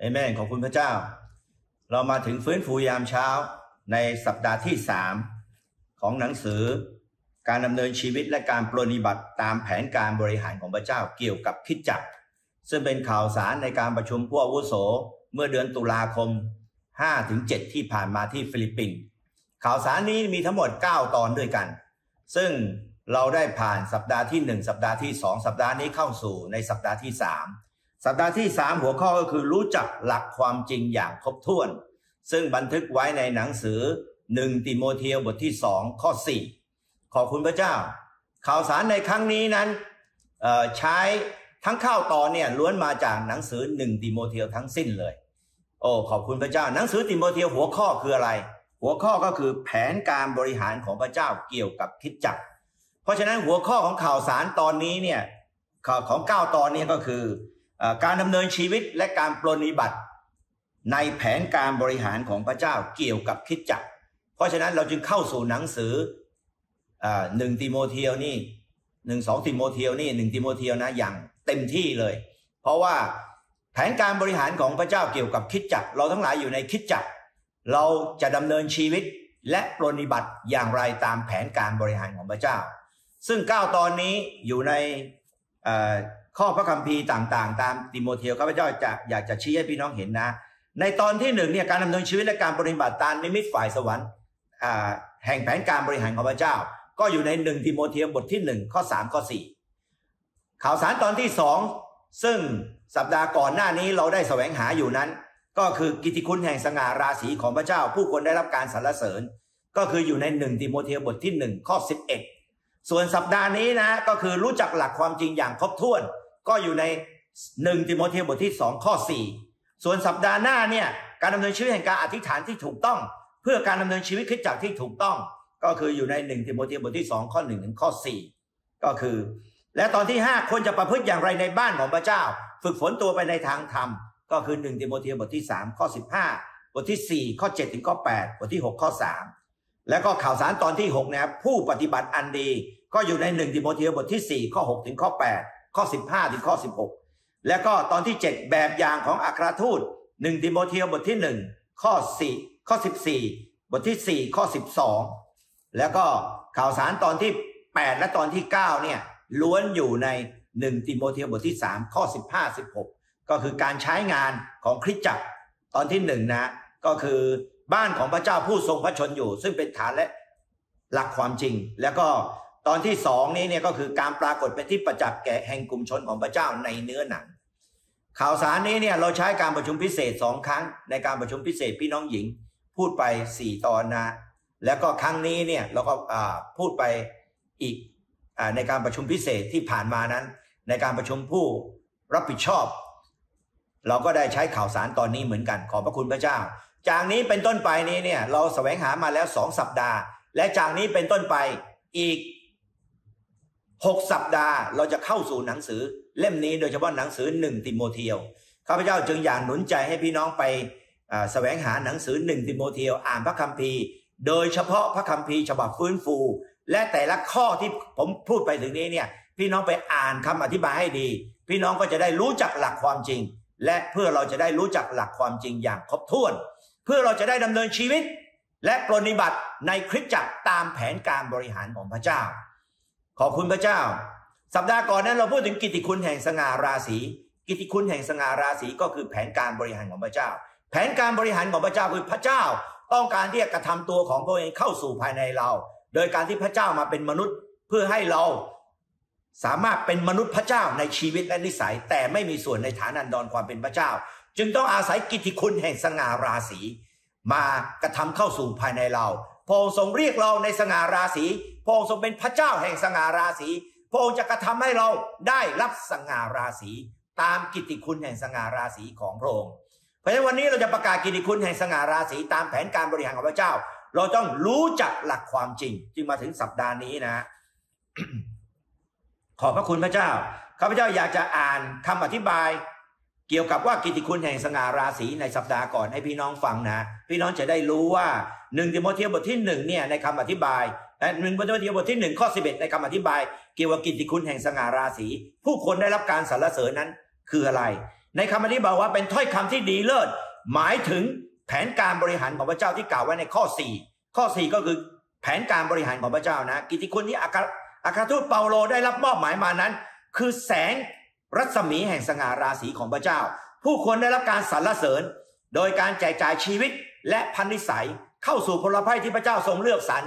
เอเมนขอบคุณพระเจ้า เรามาถึงฟื้นฟูยามเช้าในสัปดาห์ที่สามของหนังสือการดำเนินชีวิตและการปรนิบัติตามแผนการบริหารของพระเจ้าเกี่ยวกับคิดจัก ซึ่งเป็นข่าวสารในการประชุมผู้อาวุโสเมื่อเดือนตุลาคม 5-7 ที่ผ่านมาที่ฟิลิปปินส์ข่าวสารนี้มีทั้งหมด 9 ตอนด้วยกัน ซึ่งเราได้ผ่านสัปดาห์ที่ 1 สัปดาห์ที่ 2 สัปดาห์นี้เข้าสู่ในสัปดาห์ที่ 3 สัปดาห์ที่ 3 หัวข้อก็คือรู้จักหลักความจริงอย่างครบถ้วน ซึ่งบันทึกไว้ในหนังสือ 1 ติโมเทียบทที่ 2 ข้อ 4 ขอบคุณพระเจ้า ข่าวสารในครั้งนี้นั้นใช้ทั้งเก้าตอนเนี่ยล้วนมาจากหนังสือ 1 ติโมเทียทั้งสิ้นเลย โอ้ขอบคุณพระเจ้า หนังสือติโมเทียหัวข้อคืออะไร หัวข้อก็คือแผนการบริหารของพระเจ้าเกี่ยวกับคริสตจักร เพราะฉะนั้นหัวข้อของข่าวสารตอนนี้เนี่ยของเก้าตอนนี้ก็คือ การดำเนินชีวิตและการปรนนิบัติ ในแผนการบริหารของพระเจ้าเกี่ยวกับคริสตจักร เพราะฉะนั้นเราจึงเข้าสู่หนังสือหนึ่งติโมเทียวนี่หนึ่งสองติโมเทียวนี่หนึ่งติโมเทียวนะอย่างเต็มที่เลย เพราะว่าแผนการบริหารของพระเจ้าเกี่ยวกับคริสตจักร เราทั้งหลายอยู่ในคริสตจักร เราจะดำเนินชีวิตและปรนนิบัติอย่างไรตามแผนการบริหารของพระเจ้า ซึ่ง9ตอนนี้อยู่ใน ข้อพระคัมภีร์ต่างๆ ตามติโมเทียวข้าพเจ้าจะอยากจะชี้ให้พี่น้องเห็นนะ ในตอนที่หนึ่งเนี่ยการดำเนินชีวิตและการปฏิบัติตามนิมิตฝ่ายสวรรค์แห่งแผนการบริหารของพระเจ้า ก็อยู่ในหนึ่งติโมเทียบทที่หนึ่งข้อสามข้อสี่ข่าวสารตอนที่สองซึ่งสัปดาห์ก่อนหน้านี้เราได้แสวงหาอยู่นั้น ก็คือกิตติคุณแห่งสง่าราศีของพระเจ้า ผู้คนได้รับการสรรเสริญ ก็คืออยู่ในหนึ่งติโมเทียบทที่หนึ่งข้อสิบเอ็ดส่วนสัปดาห์นี้นะก็คือรู้จักหลักความจริงอย่างครบถ้วน ก็อยู่ในหนึ่งติโมเทีบทที่สองข้อสี่ส่วนสัปดาห์หน้าเนี่ยการดำเนินชีวิตแห่งการอธิษฐานที่ถูกต้อง เพื่อการดำเนินชีวิตคริสตจักรที่ถูกต้อง ก็คืออยู่ในหนึ่งติโมเทีบทที่สองข้อหนึ่งถึงข้อสี่ก็คือ และตอนที่ห้าคนจะประพฤติอย่างไรในบ้านของพระเจ้า ฝึกฝนตัวไปในทางธรรม ก็คือหนึ่งติโมเทีบทที่สามข้อสิบห้าบทที่สี่ข้อเจ็ดถึงข้อแปดบทที่หกข้อสามแล้วก็ข่าวสารตอนที่6นะครับผู้ปฏิบัติอันดี ก็อยู่ในหนึ่งติโมเทียบทที่ 4 ข้อ 6 ถึงข้อ 8 ข้อ 15 ถึงข้อ 16 แล้วก็ตอนที่ 7 แบบอย่างของอัครทูตหนึ่งติโมเทียบทที่ 1 ข้อ 4 ข้อ 14 บทที่ 4 ข้อ 12 แล้วก็ข่าวสารตอนที่ 8 และตอนที่ 9 เนี่ยล้วนอยู่ในหนึ่งติโมเทียบทที่ 3 ข้อ 15 16 ก็คือการใช้งานของคริสตจักรตอนที่หนึ่งนะก็คือบ้านของพระเจ้าผู้ทรงพระชนอยู่ ซึ่งเป็นฐานและหลักความจริง แล้วก็ ตอนที่สองนี้เนี่ยก็คือการปรากฏเป็นที่ประจักษ์แก่แห่งกลุ่มชนของพระเจ้าในเนื้อหนัง ข่าวสารนี้เนี่ยเราใช้การประชุมพิเศษสองครั้ง ในการประชุมพิเศษพี่น้องหญิง พูดไปสี่ตอนนะแล้วก็ครั้งนี้เนี่ยเราก็พูดไปอีกอในการประชุมพิเศษที่ผ่านมานั้น ในการประชุมผู้รับผิดชอบ เราก็ได้ใช้ข่าวสารตอนนี้เหมือนกันขอบพระคุณพระเจ้า จากนี้เป็นต้นไปนี้เนี่ยเราแสวงหามาแล้วสองสัปดาห์ และจากนี้เป็นต้นไปอีก หกสัปดาห์เราจะเข้าสู่หนังสือเล่มนี้โดยเฉพาะหนังสือหนึ่งติโมเทียวข้าพเจ้าจึงอยากหนุนใจให้พี่น้องไปแสวงหาหนังสือหนึ่งติโมเทียวอ่านพระคัมภีร์ โดยเฉพาะพระคัมภีร์ฉบับฟื้นฟู และแต่ละข้อที่ผมพูดไปถึงนี้เนี่ยพี่น้องไปอ่านคำอธิบายให้ดี พี่น้องก็จะได้รู้จักหลักความจริง และเพื่อเราจะได้รู้จักหลักความจริงอย่างครบถ้วน เพื่อเราจะได้ดำเนินชีวิต และปรนิบัติในคริสตจักรตามแผนการบริหารของพระเจ้า ขอบคุณพระเจ้า สัปดาห์ก่อนนั้นเราพูดถึงกิติคุณแห่งสง่าราศี กิติคุณแห่งสง่าราศีก็คือแผนการบริหารของพระเจ้า แผนการบริหารของพระเจ้าคือพระเจ้า ต้องการที่จะกระทำตัวของพระเองเข้าสู่ภายในเรา โดยการที่พระเจ้ามาเป็นมนุษย์เพื่อให้เราสามารถเป็นมนุษย์พระเจ้าในชีวิตและนิสัย แต่ไม่มีส่วนในฐานันดรความเป็นพระเจ้า จึงต้องอาศัยกิติคุณแห่งสง่าราศีมากระทำเข้าสู่ภายในเรา พระองค์ทรงเรียกเราในสง่าราศีพระองค์ทรงเป็นพระเจ้าแห่งสง่าราศีพระองค์จะกระทำให้เราได้รับสง่าราศีตามกิตติคุณแห่งสง่าราศีของพระองค์เพราะฉะนั้นวันนี้เราจะประกาศกิตติคุณแห่งสง่าราศีตามแผนการบริหารของพระเจ้า เราต้องรู้จักหลักความจริง จึงมาถึงสัปดาห์นี้นะขอบพระคุณพระเจ้าข้าพเจ้าอยากจะอ่านคำอธิบาย เกี่ยวกับว่ากิตติคุณแห่งสง่าราศีในสัปดาห์ก่อนให้พี่น้องฟังนะ พี่น้องจะได้รู้ว่าหนึ่งติโมเทียบทที่หนึ่งเนี่ยในคำอธิบายหนึ่งติโมเทียบทที่หนึ่งข้อสิบเอ็ดในคำอธิบาย เกี่ยวกับกิติคุณแห่งสง่าราศีผู้คนได้รับการสรรเสริญนั้นคืออะไร ในคำอธิบายว่าเป็นถ้อยคำที่ดีเลิศหมายถึงแผนการบริหารของพระเจ้าที่กล่าวไว้ในข้อ4ข้อ4ก็คือแผนการบริหารของพระเจ้านะ กิติคุณที่อัครอัครทูตเปาโลได้รับมอบหมายมานั้น คือแสง รัศมีแห่งสง่าราศีของพระเจ้า ผู้คนได้รับการสรรเสริญ โดยการแจกจ่ายชีวิตและพันนิสัยเข้าสู่พลภัยที่พระเจ้าทรงเลือกสรร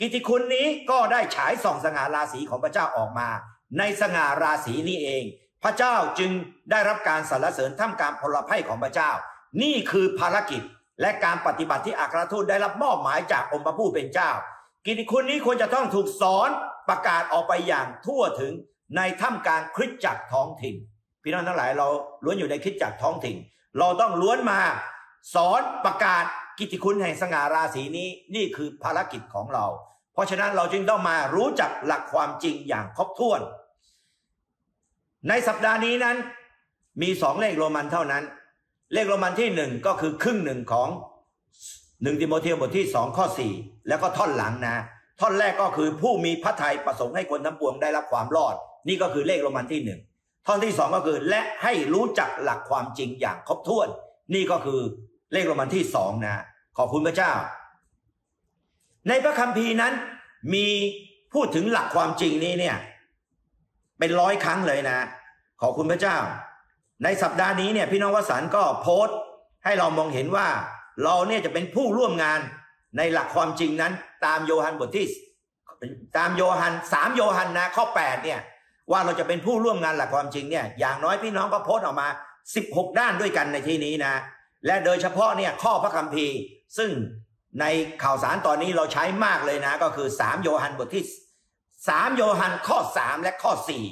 กิติคุณนี้ก็ได้ฉายส่องสง่าราศีของพระเจ้าออกมา ในสง่าราศีนี้เอง พระเจ้าจึงได้รับการสรรเสริญท่ามกลางพลภัยของพระเจ้า นี่คือภารกิจและการปฏิบัติที่อัครทูตได้รับมอบหมายจากองค์พระผู้เป็นเจ้า กิติคุณนี้ควรจะต้องถูกสอนประกาศออกไปอย่างทั่วถึง ในท่ามกลางคริสตจักรท้องถิ่น พี่น้องทั้งหลายเราล้วนอยู่ในคริสตจักรท้องถิ่น เราต้องล้วนมาสอนประกาศกิติคุณแห่งสง่าราศีนี้นี่คือภารกิจของเรา เพราะฉะนั้นเราจึงต้องมารู้จักหลักความจริงอย่างครบถ้วน ในสัปดาห์นี้นั้น มีสองเลขโรมันเท่านั้น เลขโรมันที่หนึ่งก็คือครึ่งหนึ่งของหนึ่งติโมเทบทที่สองข้อสี่แล้วก็ท่อนหลังนะ ท่อนแรกก็คือผู้มีพระทัยประสงค์ให้คนทั้งปวงได้รับความรอด นี่ก็คือเลขโรมันที่หนึ่งท่อนที่สองก็คือและให้รู้จักหลักความจริงอย่างครบถ้วน นี่ก็คือเลขโรมันที่สองนะ ขอบคุณพระเจ้า ในพระคัมภีร์นั้นมีพูดถึงหลักความจริงนี้เนี่ย เป็นร้อยครั้งเลยนะ ขอบคุณพระเจ้า ในสัปดาห์นี้เนี่ยพี่น้องวสันก็โพสต์ให้เรามองเห็นว่าเราเนี่ยจะเป็นผู้ร่วมงานในหลักความจริงนั้น ตามโยฮันบทที่ตามโยฮันสามโยฮันนะข้อแปดเนี่ย ว่าเราจะเป็นผู้ร่วมงานหลักความจริงเนี่ยอย่างน้อยพี่น้องก็โพสต์ออกมาสิบหกด้านด้วยกันในที่นี้นะ และโดยเฉพาะเนี่ยข้อพระคัมภีร์ ซึ่งในข่าวสารตอนนี้เราใช้มากเลยนะ ก็คือสามโยฮันบทที่สามโยฮันข้อสามและข้อสี่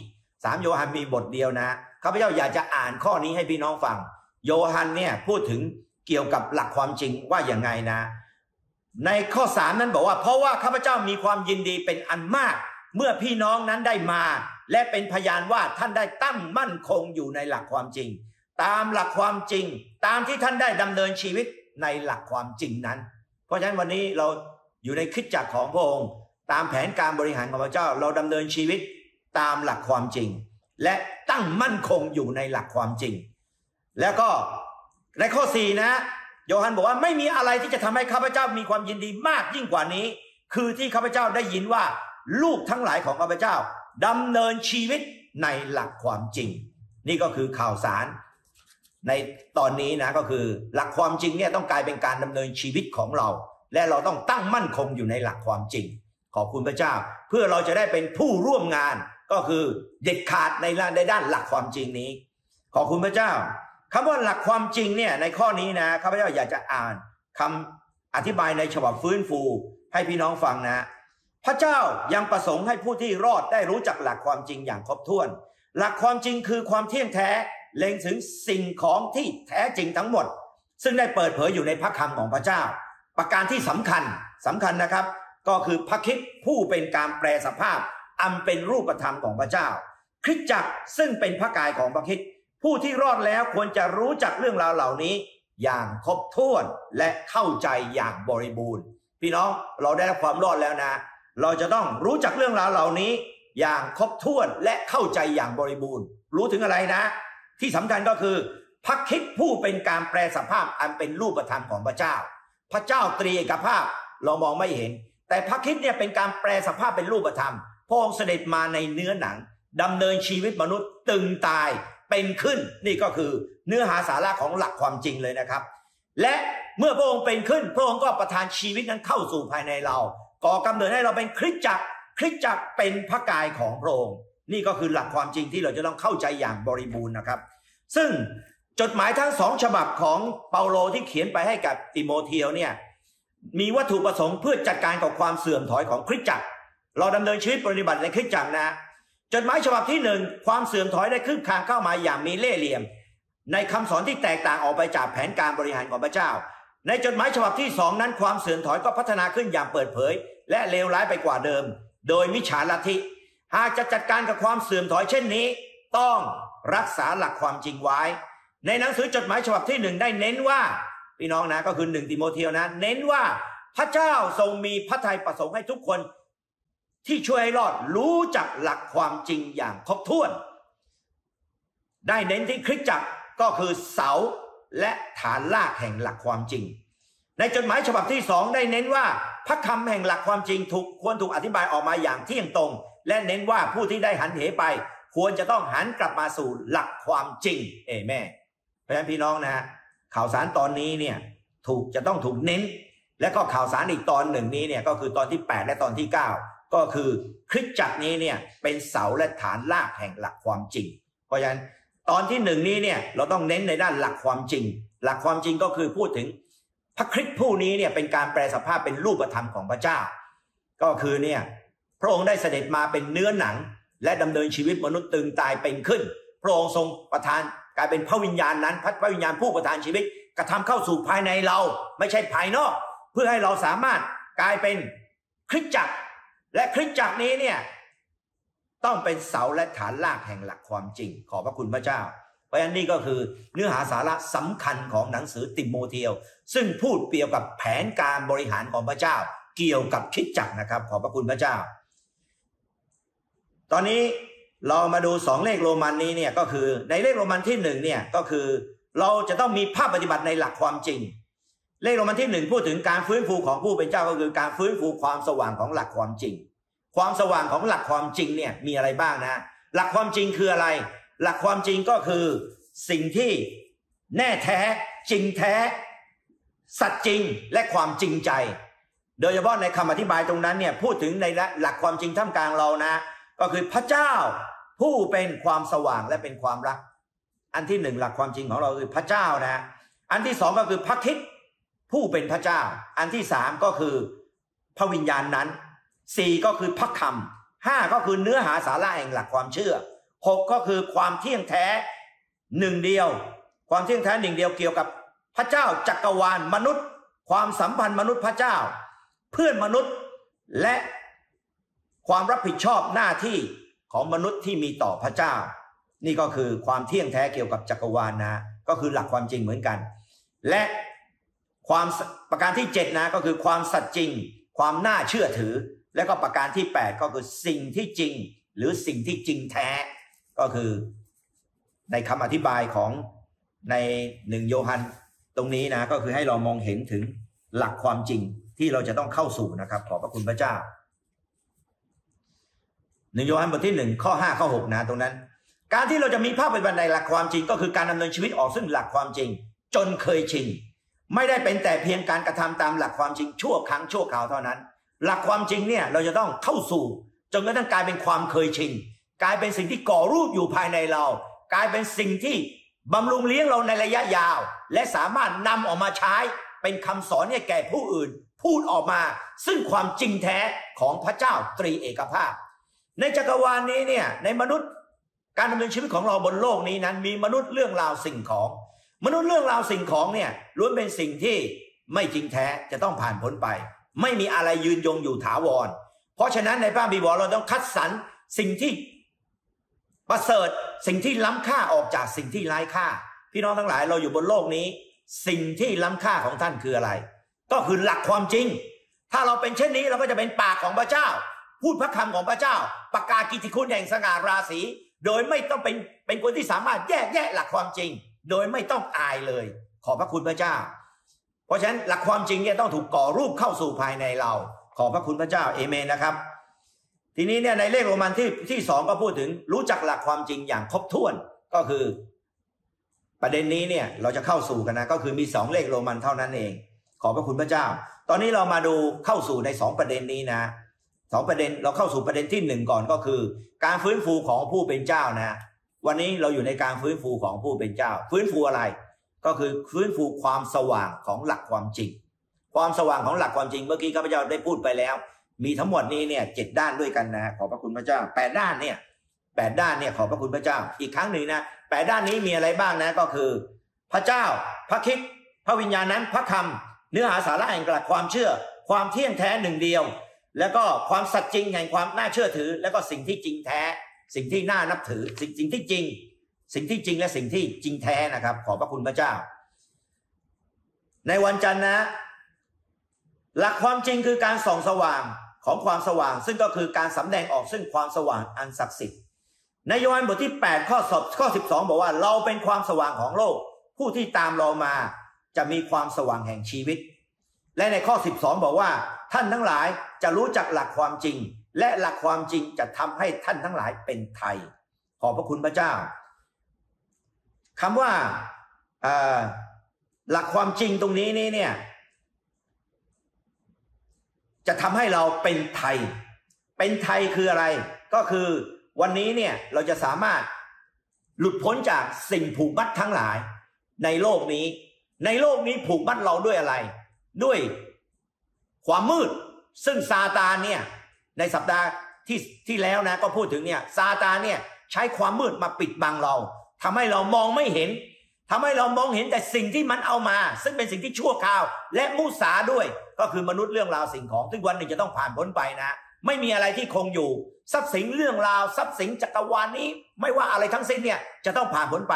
สามโยฮันมีบทเดียวนะข้าพเจ้าอยากจะอ่านข้อนี้ให้พี่น้องฟัง โยฮันเนี่ยพูดถึงเกี่ยวกับหลักความจริงว่าอย่างไงนะ ในข้อสามนั้นบอกว่า เพราะว่าข้าพเจ้ามีความยินดีเป็นอันมาก เมื่อพี่น้องนั้นได้มา และเป็นพยานว่าท่านได้ตั้งมั่นคงอยู่ในหลักความจริง ตามหลักความจริง ตามที่ท่านได้ดำเนินชีวิตในหลักความจริงนั้น เพราะฉะนั้นวันนี้เราอยู่ในคิดจักของพระองค์ ตามแผนการบริหารของพระเจ้าเราดำเนินชีวิตตามหลักความจริง และตั้งมั่นคงอยู่ในหลักความจริง แล้วก็ในข้อสี่นะโยฮันบอกว่าไม่มีอะไรที่จะทำให้ข้าพเจ้ามีความยินดีมากยิ่งกว่านี้ คือที่ข้าพเจ้าได้ยินว่าลูกทั้งหลายของข้าพเจ้า ดำเนินชีวิตในหลักความจริง นี่ก็คือข่าวสาร ในตอนนี้นะก็คือหลักความจริงเนี่ยต้องกลายเป็นการดำเนินชีวิตของเรา และเราต้องตั้งมั่นคงอยู่ในหลักความจริง ขอบคุณพระเจ้า เพื่อเราจะได้เป็นผู้ร่วมงานก็คือเด็ดขาดในในด้านหลักความจริงนี้ ขอบคุณพระเจ้าคำว่าหลักความจริงเนี่ยในข้อนี้นะข้าพเจ้าอยากจะอ่านคำอธิบายในฉบับฟื้นฟูให้พี่น้องฟังนะ พระเจ้ายังประสงค์ให้ผู้ที่รอดได้รู้จักหลักความจริงอย่างครบถ้วน หลักความจริงคือความเที่ยงแท้เล็งถึงสิ่งของที่แท้จริงทั้งหมด ซึ่งได้เปิดเผยอยู่ในพระคำของพระเจ้า ประการที่สำคัญสำคัญนะครับ ก็คือพระคิดผู้เป็นการแปลสภาพ อันเป็นรูปธรรมของพระเจ้า คริสจักรซึ่งเป็นพระกายของพระคิดผู้ที่รอดแล้วควรจะรู้จักเรื่องราวเหล่านี้ อย่างครบถ้วนและเข้าใจอย่างบริบูรณ์ พี่น้องเราได้รับความรอดแล้วนะ เราจะต้องรู้จักเรื่องราวเหล่านี้อย่างครบถ้วนและเข้าใจอย่างบริบูรณ์ รู้ถึงอะไรนะ ที่สำคัญก็คือพระคิดผู้เป็นการแปลสภาพอันเป็นรูปธรรมของพระเจ้า พระเจ้าตรีเอกภาพเรามองไม่เห็น แต่พระคิดเนี่ยเป็นการแปลสภาพเป็นรูปธรรมพระองค์เสด็จมาในเนื้อหนังดำเนินชีวิตมนุษย์ตึงตายเป็นขึ้นนี่ก็คือเนื้อหาสาระของหลักความจริงเลยนะครับ และเมื่อพระองค์เป็นขึ้น พระองค์ก็ประทานชีวิตนั้นเข้าสู่ภายในเรา ก่อกำเนิดให้เราเป็นคริสจักรคริสจักรเป็นพระกายของพระองค์นี่ก็คือหลักความจริงที่เราจะต้องเข้าใจอย่างบริบูรณ์นะครับ ซึ่งจดหมายทั้งสองฉบับของเปาโลที่เขียนไปให้กับติโมเทียวเนี่ยมีวัตถุประสงค์เพื่อจัดการกับความเสื่อมถอยของคริสตจักร เราดำเนินชีวิตปฏิบัติในคริสตจักรนะ จดหมายฉบับที่หนึ่งความเสื่อมถอยได้คืบคลานเข้ามาอย่างมีเล่ห์เหลี่ยม ในคำสอนที่แตกต่างออกไปจากแผนการบริหารของพระเจ้า ในจดหมายฉบับที่สองนั้นความเสื่อมถอยก็พัฒนาขึ้นอย่างเปิดเผย และเลวร้ายไปกว่าเดิม โดยมิจฉาลัทธิ หากจะจัดการกับความเสื่อมถอยเช่นนี้ ต้องรักษาหลักความจริงไว้ ในหนังสือจดหมายฉบับที่หนึ่งได้เน้นว่าพี่น้องนะก็คือหนึ่งติโมเทียวนะ เน้นว่าพระเจ้าทรงมีพระทัยประสงค์ให้ทุกคน ที่ช่วยให้รอดรู้จักหลักความจริงอย่างครบถ้วน ได้เน้นที่คริสจักรก็คือเสาและฐานรากแห่งหลักความจริง ในจดหมายฉบับที่สองได้เน้นว่า พระคำแห่งหลักความจริงถูกควรถูกอธิบายออกมาอย่างเที่ยงตรง และเน้นว่าผู้ที่ได้หันเหไป ควรจะต้องหันกลับมาสู่หลักความจริง เอแม่ เพราะฉะนั้นพี่น้องนะข่าวสารตอนนี้เนี่ยถูกจะต้องถูกเน้น และก็ข่าวสารอีกตอนหนึ่งนี้เนี่ยก็คือตอนที่ 8 และตอนที่ 9 ก็คือคริสตจักรนี้เนี่ยเป็นเสาและฐานรากแห่งหลักความจริง เพราะฉะนั้นตอนที่หนึ่งนี้เนี่ยเราต้องเน้นในด้านหลักความจริง หลักความจริงก็คือพูดถึง พระคริสต์ผู้นี้เนี่ยเป็นการแปลสภาพเป็นรูปธรรมของพระเจ้า ก็คือเนี่ยพระองค์ได้เสด็จมาเป็นเนื้อหนัง และดำเนินชีวิตมนุษย์ตึงตายเป็นขึ้น พระองค์ทรงประทานกลายเป็นพระวิญญาณนั้นพระวิญญาณผู้ประทานชีวิตกระทำเข้าสู่ภายในเราไม่ใช่ภายนอก เพื่อให้เราสามารถกลายเป็นคริสตจักร และคริสตจักรนี้เนี่ยต้องเป็นเสาและฐานรากแห่งหลักความจริง ขอบพระคุณพระเจ้า เพราะฉะนั้นนี่ก็คือเนื้อหาสาระสำคัญของหนังสือติโมเทล ซึ่งพูดเกี่ยวกับแผนการบริหารของพระเจ้า เกี่ยวกับคิดจักรนะครับ ขอบพระคุณพระเจ้า ตอนนี้เรามาดูสองเลขโรมันนี้เนี่ยก็คือในเลขโรมันที่หนึ่งเนี่ยก็คือเราจะต้องมีภาพปฏิบัติในหลักความจริง เลขโรมันที่หนึ่งพูดถึงการฟื้นฟูของผู้เป็นเจ้าก็คือการฟื้นฟูความสว่างของหลักความจริง ความสว่างของหลักความจริงเนี่ยมีอะไรบ้างนะ หลักความจริงคืออะไร หลักความจริงก็คือสิ่งที่แน่แท้จริงแท้ สัตย์จริงและความจริงใจ โดยเฉพาะในคำอธิบายตรงนั้นเนี่ยพูดถึงในหลักความจริงท่ามกลางเรานะ ก็คือพระเจ้าผู้เป็นความสว่างและเป็นความรัก อันที่หนึ่งหลักความจริงของเราคือพระเจ้านะอันที่สองก็คือพระคิดผู้เป็นพระเจ้า อันที่สามก็คือพระวิญญาณนั้นสี่ก็คือพระคำห้าก็คือเนื้อหาสาระแห่งหลักความเชื่อหกก็คือความเที่ยงแท้หนึ่งเดียว ความเที่ยงแท้หนึ่งเดียวเกี่ยวกับ พระเจ้าจักรวาลมนุษย์ ความสัมพันธ์มนุษย์พระเจ้า เพื่อนมนุษย์และความรับผิดชอบหน้าที่ของมนุษย์ที่มีต่อพระเจ้า นี่ก็คือความเที่ยงแท้เกี่ยวกับจักรวาลนะ ก็คือหลักความจริงเหมือนกัน และความประการที่ 7 นะก็คือความสัตย์จริง ความน่าเชื่อถือ และก็ประการที่ 8 ก็คือสิ่งที่จริง หรือสิ่งที่จริงแท้ก็คือในคำอธิบายของในหนึ่งโยฮัน ตรงนี้นะก็คือให้เรามองเห็นถึงหลักความจริงที่เราจะต้องเข้าสู่นะครับ ขอบพระคุณพระเจ้าหนึ่งโยฮันบทที่หนึ่งข้อห้าข้อหกนะตรงนั้น การที่เราจะมีภาพปฏิบัติในหลักความจริง ก็คือการดำเนินชีวิตออกซึ่งหลักความจริง จนเคยชินไม่ได้เป็นแต่เพียงการกระทำตามหลักความจริงชั่วครั้งชั่วคราวเท่านั้น หลักความจริงเนี่ยเราจะต้องเข้าสู่จนกระทั่งกลายเป็นความเคยชินกลายเป็นสิ่งที่ก่อรูปอยู่ภายในเรา กลายเป็นสิ่งที่ บำรุงเลี้ยงเราในระยะยาว และสามารถนำออกมาใช้เป็นคำสอนให้แก่ผู้อื่น พูดออกมา ซึ่งความจริงแท้ของพระเจ้าตรีเอกภาพ ในจักรวาลนี้เนี่ยในมนุษย์การดำเนินชีวิตของเราบนโลกนี้นั้น มีมนุษย์เรื่องราวสิ่งของ มนุษย์เรื่องราวสิ่งของเนี่ยล้วนเป็นสิ่งที่ไม่จริงแท้จะต้องผ่านพ้นไป ไม่มีอะไรยืนยงอยู่ถาวร เพราะฉะนั้นในพระบิดาเราต้องคัดสรรสิ่งที่ ประเสริฐสิ่งที่ล้ำค่าออกจากสิ่งที่ไร้ค่า พี่น้องทั้งหลายเราอยู่บนโลกนี้ สิ่งที่ล้ำค่าของท่านคืออะไร ก็คือหลักความจริง ถ้าเราเป็นเช่นนี้เราก็จะเป็นปากของพระเจ้า พูดพระคำของพระเจ้า ประกาศกิติคุณแห่งสง่าราศีโดยไม่ต้องเป็นเป็นคนที่สามารถแยกแยะหลักความจริง โดยไม่ต้องอายเลย ขอพระคุณพระเจ้า เพราะฉะนั้นหลักความจริงเนี่ยต้องถูกก่อรูปเข้าสู่ภายในเรา ขอพระคุณพระเจ้าเอเมนนะครับ ทีนี้เนี่ยในเลขโรมันที่ที่สองก็พูดถึงรู้จักหลักความจริงอย่างครบถ้วนก็คือ ประเด็นนี้เนี่ยเราจะเข้าสู่กันนะก็คือมีสองเลขโรมันเท่านั้นเอง ขอพระคุณพระเจ้า ตอนนี้เรามาดูเข้าสู่ในสองประเด็นนี้นะสองประเด็นเราเข้าสู่ประเด็นที่หนึ่งก่อนก็คือ การฟื้นฟูของผู้เป็นเจ้านะ วันนี้เราอยู่ในการฟื้นฟูของผู้เป็นเจ้า ฟื้นฟูอะไร ก็คือฟื้นฟูความสว่างของหลักความจริง ความสว่างของหลักความจริงเมื่อกี้ข้าพเจ้าได้พูดไปแล้ว มีทั้งหมดนี้เนี่ยเจ็ดด้านด้วยกันนะขอพระคุณพระเจ้าแปดด้านเนี่ยแปดด้านเนี่ยขอพระคุณพระเจ้า อีกครั้งหนึ่งนะแปดด้านนี้มีอะไรบ้างนะก็คือ พระเจ้า พระคิดพระวิญญาณนั้นพระคำเนื้อหาสาระแห่งหลักความเชื่อ ความเที่ยงแท้หนึ่งเดียว แล้วก็ความสัตย์จริงแห่งความน่าเชื่อถือ แล้วก็สิ่งที่จริงแท้ สิ่งที่น่านับถือ สิ่งสิ่งที่จริง สิ่งที่จริงและสิ่งที่จริงแท้นะครับ ขอพระคุณพระเจ้า ในวันจันทร์นะ หลักความจริงคือการส่องสว่าง ของความสว่าง ซึ่งก็คือการสำแดงออกซึ่งความสว่างอันศักดิ์สิทธิ์ในโยฮันบทที่ 8 ข้อสอบข้อ 12 บอกว่าเราเป็นความสว่างของโลก ผู้ที่ตามเรามาจะมีความสว่างแห่งชีวิต และในข้อ 12 บอกว่า ท่านทั้งหลายจะรู้จักหลักความจริง และหลักความจริงจะทำให้ท่านทั้งหลายเป็นไทย ขอบพระคุณพระเจ้าคำว่าหลักความจริงตรงนี้นี่เนี่ย จะทำให้เราเป็นไทย เป็นไทยคืออะไร ก็คือวันนี้เนี่ยเราจะสามารถหลุดพ้นจากสิ่งผูกมัดทั้งหลาย ในโลกนี้ ในโลกนี้ผูกมัดเราด้วยอะไร ด้วยความมืด ซึ่งซาตานเนี่ยในสัปดาห์ที่ที่แล้วนะก็พูดถึงเนี่ยซาตานเนี่ยใช้ความมืดมาปิดบังเราทำให้เรามองไม่เห็นทำให้เรามองเห็นแต่สิ่งที่มันเอามา ซึ่งเป็นสิ่งที่ชั่วคราว และมุสาด้วย ก็คือมนุษย์เรื่องราวสิ่งของซึ่งวันหนึ่งจะต้องผ่านพ้นไปนะ ไม่มีอะไรที่คงอยู่ ทรัพย์สินเรื่องราวทรัพย์สินจักรวาลนี้ ไม่ว่าอะไรทั้งสิ้นเนี่ยจะต้องผ่านพ้นไป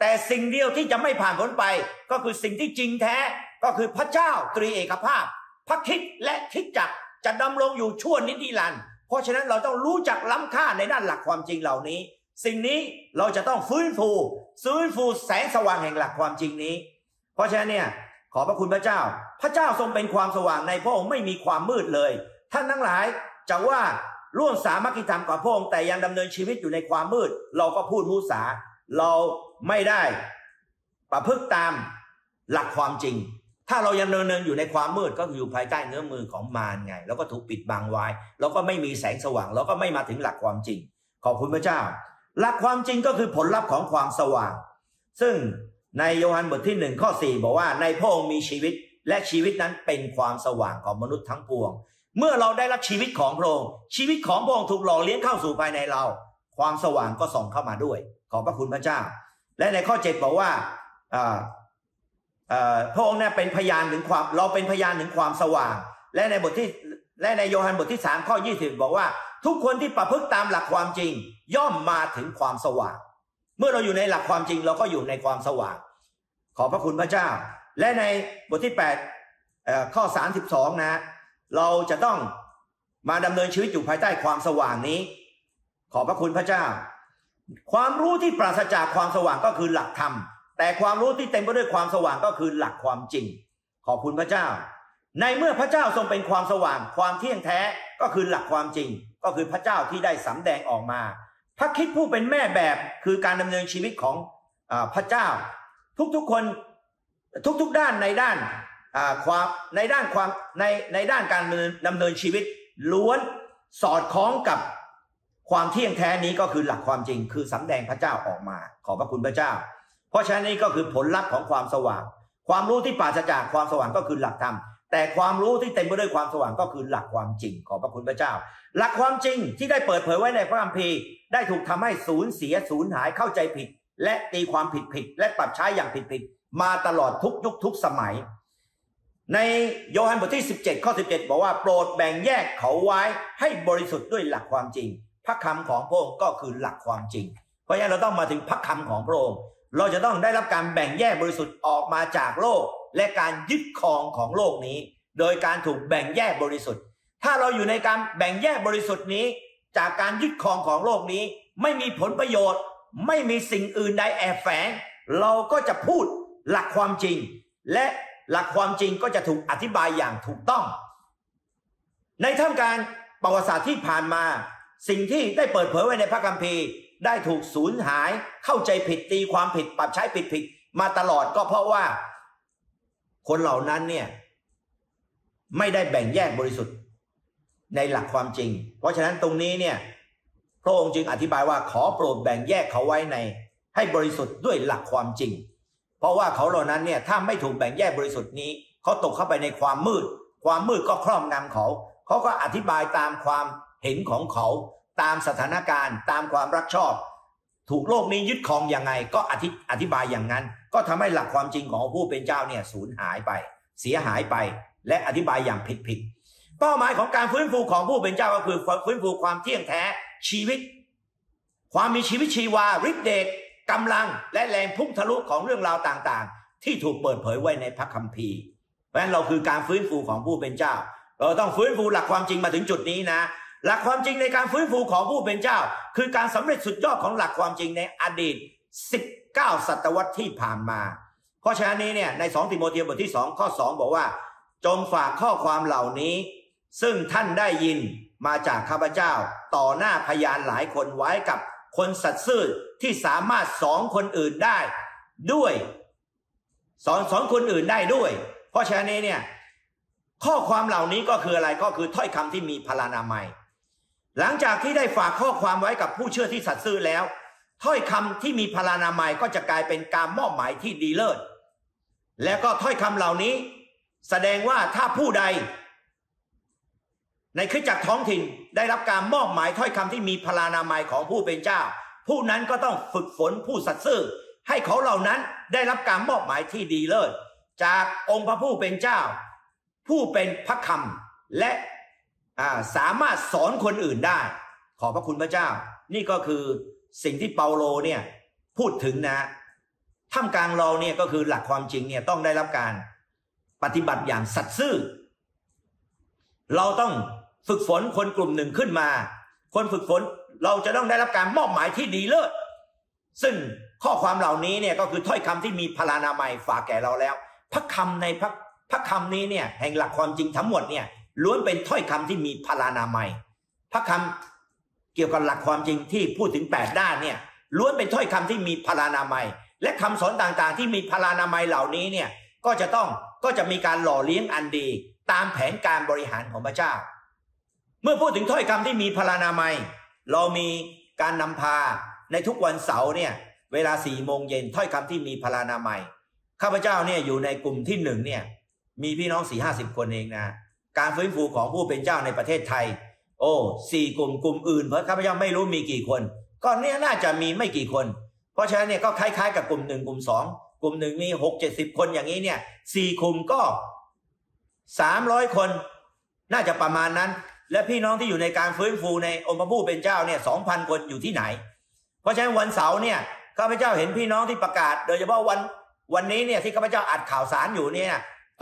แต่สิ่งเดียวที่จะไม่ผ่านพ้นไป ก็คือสิ่งที่จริงแท้ก็คือพระเจ้าตรีเอกภาพ พระคิดและคิดจักจะดำรงอยู่ชั่วนิรันดร์เพราะฉะนั้นเราต้องรู้จักล้ำค่าในด้านหลักความจริงเหล่านี้ สิ่งนี้เราจะต้องฟื้นฟูฟื้นฟูแสงสว่างแห่งหลักความจริงนี้ เพราะฉะนั้นเนี่ย ขอพระคุณพระเจ้า พระเจ้าทรงเป็นความสว่างในพระองค์ไม่มีความมืดเลย ท่านทั้งหลายจะว่าร่วมสามัคคีธรรมกับพระองค์แต่ยังดำเนินชีวิตอยู่ในความมืด เราก็พูดมุสา เราไม่ได้ประพฤติตามหลักความจริง ถ้าเรายังเดินเนินอยู่ในความมืดก็อยู่ภายใต้เนื้อมือของมารไง แล้วก็ถูกปิดบังไว้ แล้วก็ไม่มีแสงสว่าง แล้วก็ไม่มาถึงหลักความจริง ขอบคุณพระเจ้า หลักความจริงก็คือผลลัพธ์ของความสว่าง ซึ่ง ในโยฮันบทที่หนึ่งข้อสี่บอกว่าในพระองค์มีชีวิตและชีวิตนั้นเป็นความสว่างของมนุษย์ทั้งปวง เมื่อเราได้รับชีวิตของพระองค์ชีวิตของพระองค์ถูกหล่อเลี้ยงเข้าสู่ภายในเรา ความสว่างก็ส่องเข้ามาด้วย ขอบพระคุณพระเจ้า และในข้อเจ็ดบอกว่าพระองค์เนี่ยเป็นพยานถึงความเราเป็นพยานถึงความสว่าง และในบทที่และในโยฮันบทที่สามข้อยี่สิบบอกว่า ทุกคนที่ประพฤติตามหลักความจริง ย่อมมาถึงความสว่าง เมื่อเราอยู่ในหลักความจริงเราก็อยู่ในความสว่าง ขอพระคุณพระเจ้า และในบทที่แปดข้อสามสิบสองนะ เราจะต้องมาดำเนินชีวิตอยู่ภายใต้ความสว่างนี้ ขอพระคุณพระเจ้า ความรู้ที่ปราศจากความสว่างก็คือหลักธรรม แต่ความรู้ที่เต็มไปด้วยความสว่างก็คือหลักความจริง ขอบคุณพระเจ้า ในเมื่อพระเจ้าทรงเป็นความสว่าง ความเที่ยงแท้ก็คือหลักความจริง ก็คือพระเจ้าที่ได้สำแดงออกมา พระคิดผู้เป็นแม่แบบคือการดำเนินชีวิตของอพระเจ้า ทุกๆคนทุกๆด้านในด้านความในด้านความในในด้านการดำเนินชีวิต ล้วนสอดคล้องกับความเที่ยงแท้นี้ก็คือหลักความจริง คือสำแดงพระเจ้าออกมา ขอบพระคุณพระเจ้า เพราะฉะนั้นนี่ก็คือผลลัพธ์ของความสว่าง ความรู้ที่ปราศจากความสว่างก็คือหลักธรรม แต่ความรู้ที่เต็มไปด้วยความสว่างก็คือหลักความจริงขอบพระคุณพระเจ้า หลักความจริงที่ได้เปิดเผยไว้ในพระคัมภีร์ได้ถูกทำให้สูญเสียสูญหายเข้าใจผิด และตีความผิดผิด และปรับใช้อย่างผิดผิดมาตลอดทุกยุคทุกสมัย ในโยฮันบทที่ 17 ข้อ 17 บอกว่าโปรดแบ่งแยกเขาไว้ให้บริสุทธิ์ด้วยหลักความจริง พระคำของพระองค์ก็คือหลักความจริง เพราะฉะนั้นเราต้องมาถึงพระคำของพระองค์เราจะต้องได้รับการแบ่งแยกบริสุทธิ์ออกมาจากโลก และการยึดครองของโลกนี้ โดยการถูกแบ่งแยกบริสุทธิ์ ถ้าเราอยู่ในการแบ่งแยกบริสุทธิ์นี้ จากการยึดครองของโลกนี้ ไม่มีผลประโยชน์ ไม่มีสิ่งอื่นใดแอบแฝง เราก็จะพูดหลักความจริง และหลักความจริงก็จะถูกอธิบายอย่างถูกต้อง ในท่ามการประวัติศาสตร์ที่ผ่านมา สิ่งที่ได้เปิดเผยไว้ในพระคัมภีร์ ได้ถูกสูญหายเข้าใจผิดตีความผิดปรับใช้ผิดผิดมาตลอดก็เพราะว่า คนเหล่านั้นเนี่ยไม่ได้แบ่งแยกบริสุทธิ์ในหลักความจริง เพราะฉะนั้นตรงนี้เนี่ยพระองค์จึงอธิบายว่าขอโปรดแบ่งแยกเขาไว้ใน ให้บริสุทธิ์ด้วยหลักความจริง เพราะว่าเขาเหล่านั้นเนี่ยถ้าไม่ถูกแบ่งแยกบริสุทธิ์นี้ เขาตกเข้าไปในความมืด ความมืดก็ครอบงำเขา เขาก็อธิบายตามความเห็นของเขา ตามสถานการณ์ ตามความรักชอบ ถูกโลกนี้ยึดครองอยังไง ก็อธิอธิบายอย่างนั้น ก็ทำให้หลักความจริงของผู้เป็นเจ้าเนี่ยสูญหายไป เสียหายไป และอธิบายอย่างผิดผิดเป้าหมายของการฟื้นฟูของผู้เป็นเจ้าก็คือฟื้นฟูความเที่ยงแท้ชีวิต ความมีชีวิตชีวาฤทธิเดชกำลังและแรงพุ่งทะลุของเรื่องราวต่างๆ ที่ถูกเปิดเผยไว้ในพระคัมภีร์เพราะฉะนั้นเราคือการฟื้นฟูของผู้เป็นเจ้า เราต้องฟื้นฟูหลักความจริงมาถึงจุดนี้นะ หลักความจริงในการฟื้นฟูของผู้เป็นเจ้า คือการสำเร็จสุดยอดของหลักความจริงในอดีต 19 ศตวรรษที่ผ่านมา เพราะฉะนั้นนี้เนี่ยใน 2 ติโมธีบทที่ 2 ข้อ 2 บอกว่า จงฝากข้อความเหล่านี้ ซึ่งท่านได้ยินมาจากข้าพเจ้า ต่อหน้าพยานหลายคนไว้กับคนสัตย์ซื่อที่สามารถสอนคนอื่นได้ ด้วย สอนสอนคนอื่นได้ด้วย เพราะฉะนั้นเนี่ยข้อความเหล่านี้ก็คืออะไรก็คือถ้อยคำที่มีพลานามัย หลังจากที่ได้ฝากข้อความไว้กับผู้เชื่อที่สัตย์ซื่อแล้ว ถ้อยคำที่มีพลานามัยก็จะกลายเป็นการมอบหมายที่ดีเลิศแล้วก็ถ้อยคำเหล่านี้ แสดงว่าถ้าผู้ใด ในขึ้นจากท้องถิ่นได้รับการมอบหมายถ้อยคำที่มีพลานามัยของผู้เป็นเจ้า ผู้นั้นก็ต้องฝึกฝนผู้สัตย์ซื่อให้เขาเหล่านั้นได้รับการมอบหมายที่ดีเลิศจากองค์พระผู้เป็นเจ้า ผู้เป็นพระคำและ สามารถสอนคนอื่นได้ ขอพระคุณพระเจ้า นี่ก็คือสิ่งที่เปาโลเนี่ยพูดถึงนะท่ามกลางเราเนี่ยก็คือหลักความจริงเนี่ยต้องได้รับการปฏิบัติอย่างสัตย์ซื่อ เราต้องฝึกฝนคนกลุ่มหนึ่งขึ้นมา คนฝึกฝนเราจะต้องได้รับการมอบหมายที่ดีเลิศซึ่งข้อความเหล่านี้เนี่ยก็คือถ้อยคำที่มีพลานามัยฝากแก่เราแล้ว พระคำในพระพระคำนี้เนี่ยแห่งหลักความจริงทั้งหมดเนี่ย ล้วนเป็นถ้อยคำที่มีพลานามัย พระคำเกี่ยวกับหลักความจริงที่พูดถึง 8 ด้านเนี่ยล้วนเป็นถ้อยคำที่มีพลานามัย และคำสอนต่างๆ ที่มีพลานามัยเหล่านี้เนี่ยก็จะต้องก็จะมีการหล่อเลี้ยงอันดี ตามแผนการบริหารของพระเจ้า เมื่อพูดถึงถ้อยคำที่มีพลานามัย เรามีการนำพาในทุกวันเสาร์เนี่ยเวลาสี่โมงเย็นถ้อยคำที่มีพลานามัยข้าพเจ้าเนี่ยอยู่ในกลุ่มที่หนึ่งเนี่ยมีพี่น้องสี่ห้าสิบคนเองนะ การฟื้นฟูของผู้เป็นเจ้าในประเทศไทย โอ้สี่กลุ่มกลุ่มอื่นเพราะข้าพเจ้าไม่รู้มีกี่คน ก็เนี่ยน่าจะมีไม่กี่คน เพราะฉะนั้นเนี่ยก็คล้ายๆ กับกลุ่มหนึ่งกลุ่มสองกลุ่มหนึ่งมีหกเจ็ดสิบคนอย่างนี้เนี่ยสี่กลุ่มก็สามร้อยคน น่าจะประมาณนั้น และพี่น้องที่อยู่ในการฟื้นฟูในองค์พระผู้เป็นเจ้าเนี่ยสองพันคนอยู่ที่ไหน เพราะฉะนั้นวันเสาร์เนี่ยข้าพเจ้าเห็นพี่น้องที่ประกาศ โดยเฉพาะวันวันนี้เนี่ยที่ข้าพเจ้าอัดข่าวสารอยู่เนี่ย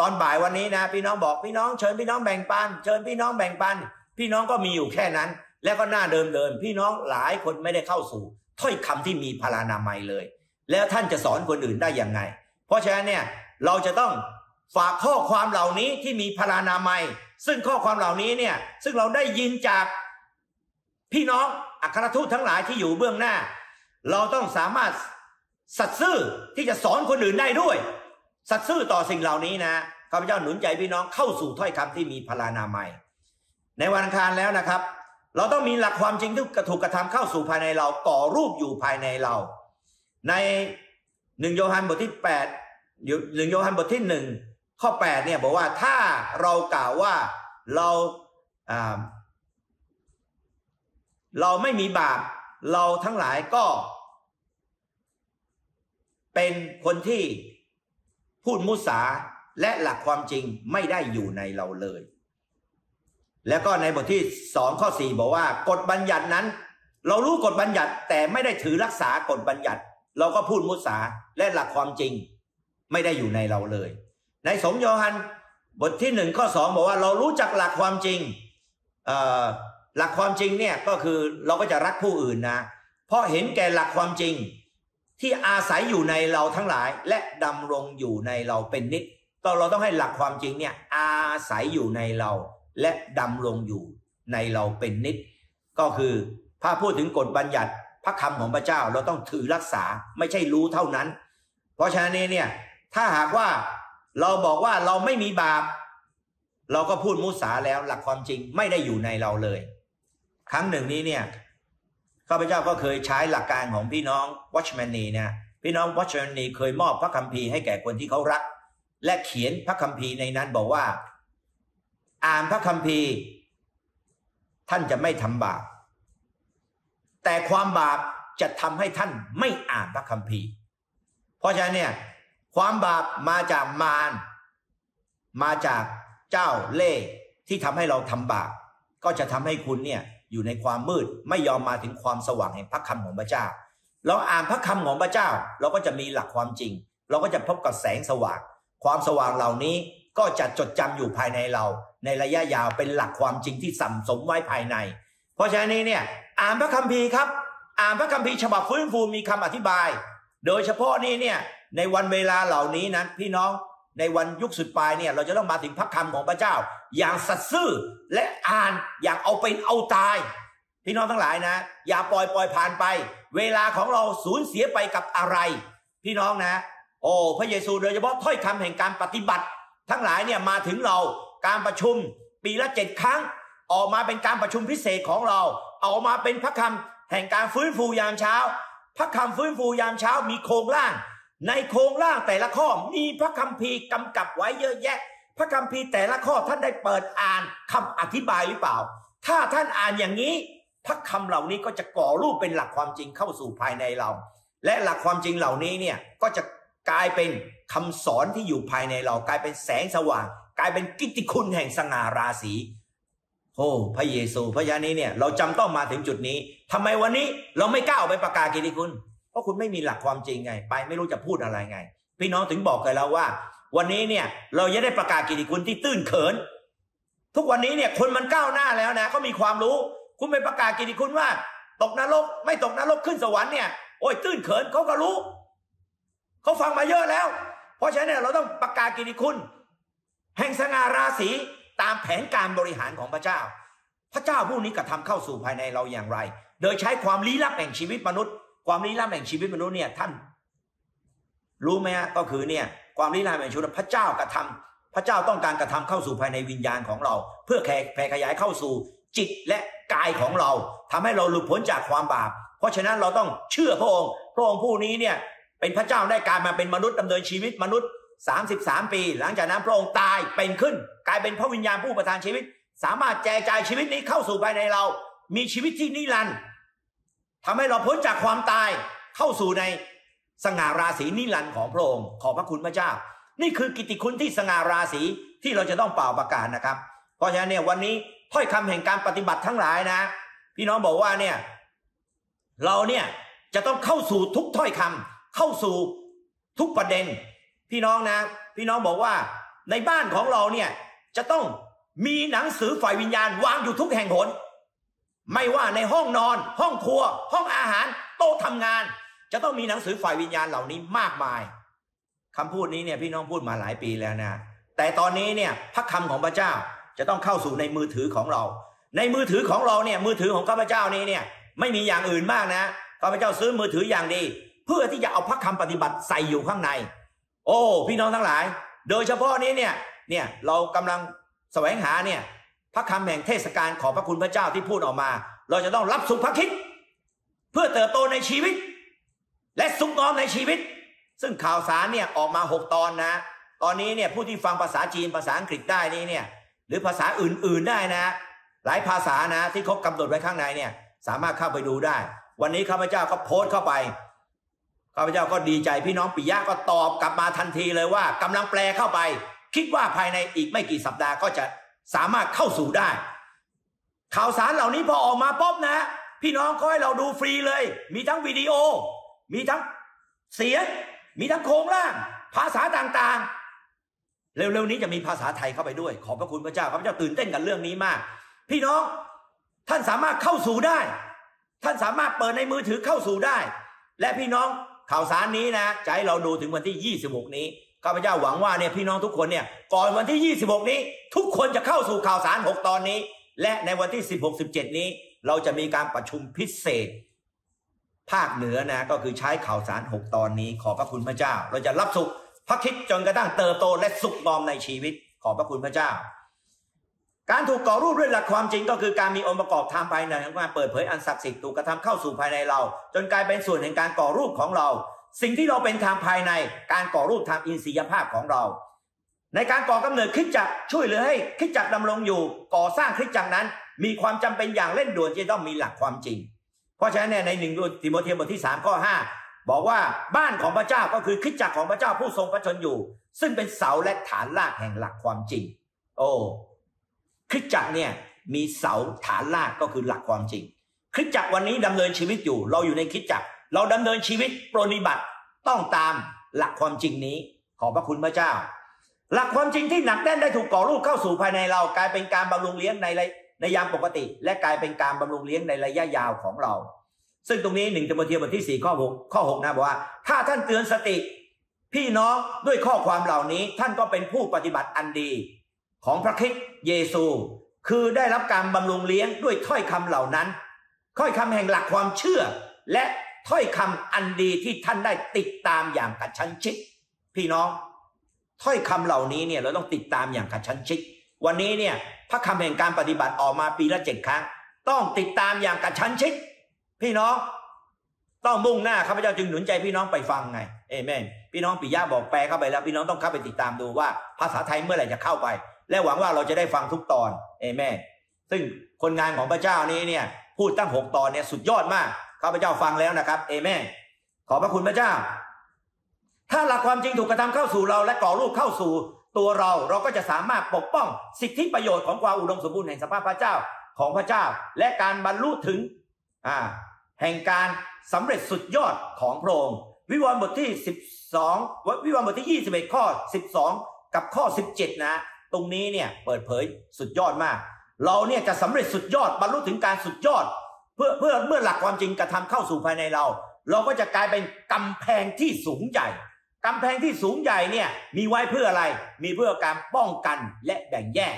ตอนบ่ายวันนี้นะ พี่น้องบอกพี่น้องเชิญพี่น้องแบ่งปัน เชิญพี่น้องแบ่งปัน พี่น้องก็มีอยู่แค่นั้น แล้วก็หน้าเดิมเดิมพี่น้องหลายคนไม่ได้เข้าสู่ถ้อยคำที่มีพลานามัยเลย แล้วท่านจะสอนคนอื่นได้อย่างไง เพราะฉะนั้นเนี่ยเราจะต้องฝากข้อความเหล่านี้ที่มีพลานามัย ซึ่งข้อความเหล่านี้เนี่ยซึ่งเราได้ยินจากพี่น้องอัครทูตทั้งหลายที่อยู่เบื้องหน้า เราต้องสามารถสัตซ์ซื่อที่จะสอนคนอื่นได้ด้วย สัตซ์ซื่อต่อสิ่งเหล่านี้นะข้าพเจ้าหนุนใจพี่น้องเข้าสู่ถ้อยคำที่มีพลานามัย ในวันอังคารแล้วนะครับ เราต้องมีหลักความจริงที่กระถูกกระทำเข้าสู่ภายในเราก่อรูปอยู่ภายในเรา ในหนึ่งโยฮันบทที่แปดหนึ่งโยฮันบทที่หนึ่งข้อแปดเนี่ยบอกว่าถ้าเรากล่าวว่าเราเราไม่มีบาปเราทั้งหลายก็ เป็นคนที่ พูดมุสาและหลักความจริงไม่ได้อยู่ในเราเลย แล้วก็ในบทที่สองข้อสี่บอกว่ากฎบัญญัตินั้น เรารู้กฎบัญญัติแต่ไม่ได้ถือรักษากฎบัญญัติ เราก็พูดมุสาและหลักความจริง ไม่ได้อยู่ในเราเลย ในสมโยฮันบทที่หนึ่งข้อสองบอกว่าเรารู้จักหลักความจริงหลักความจริงเนี่ยก็คือเราก็จะรักผู้อื่นนะ เพราะเห็นแก่หลักความจริง ที่อาศัยอยู่ในเราทั้งหลาย และดำรงอยู่ในเราเป็นนิดก็เราต้องให้หลักความจริงเนี่ยอาศัยอยู่ในเรา และดำรงอยู่ในเราเป็นนิด ก็คือถ้าพูดถึงกฎบัญญัติพระคำของพระเจ้าเราต้องถือรักษาไม่ใช่รู้เท่านั้น เพราะฉะนั้นเนี่ยถ้าหากว่าเราบอกว่าเราไม่มีบาป เราก็พูดมุสาแล้วหลักความจริงไม่ได้อยู่ในเราเลย ครั้งหนึ่งนี้เนี่ย ข้าพเจ้าก็เคยใช้หลักการของพี่น้องวัชแมนนีเนี่ยพี่น้องวัชแมนนีเคยมอบพระคัมภีร์ให้แก่คนที่เขารัก และเขียนพระคัมภีร์ในนั้นบอกว่า อ่านพระคัมภีร์ ท่านจะไม่ทำบาปแต่ความบาปจะทำให้ท่านไม่อ่านพระคัมภีร์ เพราะฉะนั้นเนี่ยความบาปมาจากมารมาจากเจ้าเล่ห์ที่ทำให้เราทำบาปก็จะทำให้คุณเนี่ย อยู่ในความมืด ไม่ยอมมาถึงความสว่างแห่งพระคำของพระเจ้า เราอ่านพระคำของพระเจ้า เราก็จะมีหลักความจริง เราก็จะพบกับแสงสว่าง ความสว่างเหล่านี้ก็จะจดจำอยู่ภายในเรา ในระยะยาวเป็นหลักความจริงที่สัมสมไว้ภายใน เพราะฉะนั้นเนี่ยอ่านพระคัมภีร์ครับ อ่านพระคัมภีร์ฉบับฟื้นฟูมีคำอธิบาย โดยเฉพาะนี่เนี่ยในวันเวลาเหล่านี้นั้นพี่น้อง ในวันยุคสุดปลายเนี่ยเราจะต้องมาถึงพระคำของพระเจ้า อย่างสัตย์ซื่อและอ่านอย่างเอาเป็นเอาตาย พี่น้องทั้งหลายนะ อย่าปล่อยปล่อยผ่านไป เวลาของเราสูญเสียไปกับอะไร พี่น้องนะ โอ้พระเยซูโดยเฉพาะถ้อยคำแห่งการปฏิบัติ ทั้งหลายเนี่ยมาถึงเราการประชุมปีละเจ็ดครั้ง ออกมาเป็นการประชุมพิเศษของเราออกมาเป็นพระคำแห่งการฟื้นฟูยามเช้า พระคำฟื้นฟูยามเช้ามีโครงร่าง ในโครงร่างแต่ละข้อมีพระคัมภีร์กำกับไว้เยอะแยะ พระคัมภีร์แต่ละข้อท่านได้เปิดอ่านคำอธิบายหรือเปล่า ถ้าท่านอ่านอย่างนี้ พระคำเหล่านี้ก็จะก่อรูปเป็นหลักความจริงเข้าสู่ภายในเรา และหลักความจริงเหล่านี้เนี่ยก็จะกลายเป็นคำสอนที่อยู่ภายในเรากลายเป็นแสงสว่าง กลายเป็นกิตติคุณแห่งสง่าราศีโอ้พระเยซูพระยานี้เนี่ยเราจำต้องมาถึงจุดนี้ทำไมวันนี้เราไม่กล้าออกไปประกาศกิตติคุณ ราะคุณไม่มีหลักความจริงไง ไปไม่รู้จะพูดอะไรไง พี่น้องถึงบอกกันแล้วว่า วันนี้เนี่ยเราจะได้ประกาศกิติคุณที่ตื้นเขิน ทุกวันนี้เนี่ยคนมันก้าวหน้าแล้วนะเขามีความรู้ คุณไปประกาศกิติคุณว่า ตกนรกไม่ตกนรกขึ้นสวรรค์เนี่ยโอ้ยตื้นเขินเขาก็รู้เขาฟังมาเยอะแล้ว เพราะฉะนั้นเราต้องประกาศกิติคุณ แห่งสง่าราศีตามแผนการบริหารของพระเจ้า พระเจ้าผู้นี้กระทำเข้าสู่ภายในเราอย่างไร โดยใช้ความลี้ลับแห่งชีวิตมนุษย์ ความลี้ลับแห่งชีวิตมนุษย์เนี่ยท่าน รู้ไหมฮะก็คือเนี่ย ความลี้ลับแห่งชีวิตพระเจ้ากระทำพระเจ้าต้องการกระทำเข้าสู่ภายในวิญญาณของเรา เพื่อแผ่ขยายเข้าสู่จิตและกายของเราทำให้เราหลุดพ้นจากความบาป เพราะฉะนั้นเราต้องเชื่อพระองค์พระองค์ผู้นี้เนี่ย เป็นพระเจ้าได้การมาเป็นมนุษย์ดำเนินชีวิตมนุษย์ 33 ปี หลังจากนั้นพระองค์ตายเป็นขึ้น กลายเป็นพระวิญญาณผู้ประทานชีวิต สามารถแจกจ่ายชีวิตนี้เข้าสู่ภายในเรา มีชีวิตที่นิรันดร์ ทำให้เราพ้นจากความตายเข้าสู่ในสง่าราศีนิรันดร์ของพระองค์ขอบพระคุณพระเจ้า นี่คือกิติคุณที่สง่าราศีที่เราจะต้องเป่าประกาศนะครับ เพราะฉะนั้นเนี่ยวันนี้ถ้อยคำแห่งการปฏิบัติทั้งหลายนะ พี่น้องบอกว่าเนี่ยเราเนี่ยจะต้องเข้าสู่ทุกถ้อยคำเข้าสู่ทุกประเด็น พี่น้องนะ พี่น้องบอกว่าในบ้านของเราเนี่ยจะต้องมีหนังสือฝ่ายวิญญาณวางอยู่ทุกแห่งหน ไม่ว่าในห้องนอน ห้องครัว ห้องอาหาร โต๊ะทำงาน จะต้องมีหนังสือฝ่ายวิญญาณเหล่านี้มากมายคำพูดนี้เนี่ยพี่น้องพูดมาหลายปีแล้วนะแต่ตอนนี้เนี่ยพระคำของพระเจ้าจะต้องเข้าสู่ในมือถือของเรา ในมือถือของเราเนี่ยมือถือของข้าพเจ้านี้เนี่ยไม่มีอย่างอื่นมากนะข้าพเจ้าซื้อมือถืออย่างดี เพื่อที่จะเอาพระคำปฏิบัติใส่อยู่ข้างใน โอ้ พี่น้องทั้งหลาย โดยเฉพาะนี้เนี่ยเนี่ยเรากำลังแสวงหาเนี่ย พระคำแห่งเทศกาลขอพระคุณพระเจ้าที่พูดออกมา เราจะต้องรับสุภคิด เพื่อเติบโตในชีวิต และสุขงอมในชีวิต ซึ่งข่าวสารเนี่ยออกมาหกตอนนะ ตอนนี้เนี่ยผู้ที่ฟังภาษาจีนภาษาอังกฤษได้นี่เนี่ยหรือภาษาอื่นๆได้นะ หลายภาษานะที่เขากำหนดไว้ข้างในเนี่ยสามารถเข้าไปดูได้ วันนี้ข้าพเจ้าก็โพสต์เข้าไปข้าพเจ้าก็ดีใจพี่น้องปิยะก็ตอบกลับมาทันทีเลยว่ากำลังแปลเข้าไป คิดว่าภายในอีกไม่กี่สัปดาห์ก็จะ สามารถเข้าสู่ได้ ข่าวสารเหล่านี้พอออกมาป๊อบนะ พี่น้องก็ให้เราดูฟรีเลย มีทั้งวิดีโอ มีทั้งเสียง มีทั้งโครงร่าง ภาษาต่างๆ เร็วๆนี้จะมีภาษาไทยเข้าไปด้วย ขอบพระคุณพระเจ้าพระเจ้าตื่นเต้นกับเรื่องนี้มาก พี่น้องท่านสามารถเข้าสู่ได้ ท่านสามารถเปิดในมือถือเข้าสู่ได้ และพี่น้องข่าวสารนี้นะจะให้เราดูถึงวันที่ 26 นี้ ข้าพเจ้าหวังว่าเนี่ยพี่น้องทุกคนเนี่ยก่อนวันที่ 26 นี้ ทุกคนจะเข้าสู่ข่าวสาร 6 ตอนนี้ และในวันที่ 16 17 นี้ เราจะมีการประชุมพิเศษ ภาคเหนือนะก็คือใช้ข่าวสาร 6 ตอนนี้ ขอพระคุณพระเจ้า เราจะรับสุขพระคิดจนกระทั่งเติบโตและสุขงอมในชีวิต ขอพระคุณพระเจ้า การถูกก่อรูปด้วยหลักความจริงก็คือการมีองค์ประกอบทางภายในของการเปิดเผยอันศักดิ์สิทธิ์ถูกกระทำเข้าสู่ภายในเรา จนกลายเป็นส่วนแห่งการก่อรูปของเรา สิ่งที่เราเป็นทางภายในการก่อรูปทางอินทรียภาพของเรา ในการก่อกำเนิดคริสจักรช่วยเหลือให้คริสจักรดำรงอยู่ ก่อสร้างคริสจักรนั้น มีความจำเป็นอย่างเร่งด่วนที่ต้องมีหลักความจริง เพราะฉะนั้นในหนึ่งติโมเธียบทที่3ข้อ5บอกว่าบ้านของพระเจ้าก็คือคริสจักรของพระเจ้าผู้ทรงพระชนอยู่ ซึ่งเป็นเสาและฐานรากแห่งหลักความจริง โอ้คริสจักรเนี่ยมีเสาฐานรากก็คือหลักความจริงคริสจักรวันนี้ดำเนินชีวิตอยู่ เราอยู่ในคริสจักร เราดำเนินชีวิตปรนิบัติต้องตามหลักความจริงนี้ ขอบพระคุณพระเจ้า หลักความจริงที่หนักแน่นได้ถูกก่อรูปเข้าสู่ภายในเรากลายเป็นการบำรุงเลี้ยงในในยามปกติ และกลายเป็นการบำรุงเลี้ยงในระยะยาวของเรา ซึ่งตรงนี้หนึ่งติโมธีบทที่4ข้อ6ข้อ6นะบอกว่า ถ้าท่านเตือนสติ พี่น้องด้วยข้อความเหล่านี้ท่านก็เป็นผู้ปฏิบัติอันดี ของพระคริสต์เยซู คือได้รับการบำรุงเลี้ยงด้วยถ้อยคำเหล่านั้นถ้อยคำแห่งหลักความเชื่อและ ถ้อยคำอันดีที่ท่านได้ติดตามอย่างกระชั้นชิด พี่น้อง ถ้อยคำเหล่านี้เนี่ยเราต้องติดตามอย่างกระชั้นชิด วันนี้เนี่ยพระคำแห่งการปฏิบัติออกมาปีละเจ็ดครั้ง ต้องติดตามอย่างกระชั้นชิด พี่น้องต้องมุ่งหน้าข้าพเจ้าจึงหนุนใจพี่น้องไปฟังไงเอเมนพี่น้องปิยะบอกแปลเข้าไปแล้ว พี่น้องต้องเข้าไปติดตามดูว่าภาษาไทยเมื่อไหร่จะเข้าไป และหวังว่าเราจะได้ฟังทุกตอนเอเมนซึ่งคนงานของพระเจ้านี้เนี่ยพูดตั้งหกตอนเนี่ยสุดยอดมาก ข้าพเจ้าฟังแล้วนะครับ เอเมนขอบพระคุณพระเจ้า ถ้าหลักความจริงถูกกระทำเข้าสู่เราและก่อรูปเข้าสู่ตัวเราเราก็จะสามารถปกป้องสิทธิประโยชน์ของความอุดมสมบูรณ์แห่งสภาพพระเจ้าของพระเจ้า และการบรรลุถึงอ่าแห่งการสำเร็จสุดยอดของพระองค์วิวรณ์บทที่ 12 วิวรณ์บทที่ 21 ข้อ 12 กับข้อ 17 นะ ตรงนี้เนี่ยเปิดเผยสุดยอดมาก เราเนี่ยจะสำเร็จสุดยอดบรรลุถึงการสุดยอด เพื่อเพื่อเมื่อหลักความจริงกระทำเข้าสู่ภายในเรา เราก็จะกลายเป็นกำแพงที่สูงใหญ่กำแพงที่สูงใหญ่เนี่ยมีไว้เพื่ออะไร มีเพื่อการป้องกันและแบ่งแยก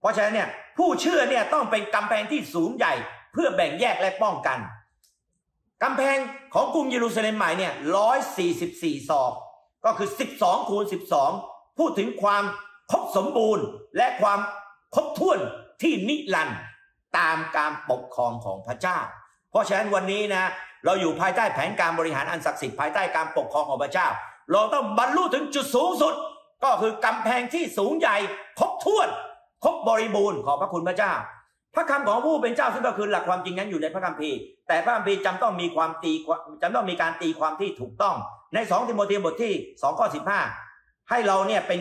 เพราะฉะนั้นเนี่ยผู้เชื่อเนี่ยต้องเป็นกำแพงที่สูงใหญ่ เพื่อแบ่งแยกและป้องกันกำแพงของกรุงเยรูซาเล็มใหม่เนี่ยร้อยสี่สิบสี่ศอก ก็คือสิบสองคูณสิบสองพูดถึงความครบสมบูรณ์และความครบถ้วนที่นิรันดร์ ตามการปกครองของพระเจ้า เพราะฉะนั้นวันนี้นะเราอยู่ภายใต้แผนการบริหารอันศักดิ์สิทธิ์ภายใต้การปกครองของพระเจ้า เราต้องบรรลุถึงจุดสูงสุด ก็คือกำแพงที่สูงใหญ่ครบถ้วน ครบบริบูรณ์ขอพระคุณพระเจ้า พระคำของผู้เป็นเจ้าซึ่งก็คือหลักความจริงนั้นอยู่ในพระคัมภีร์ แต่พระคัมภีร์จำต้องมีความตีจำต้องมีการตีความที่ถูกต้อง ในสองทิโมธีบทที่สองข้อสิบห้าให้เราเนี่ยเป็น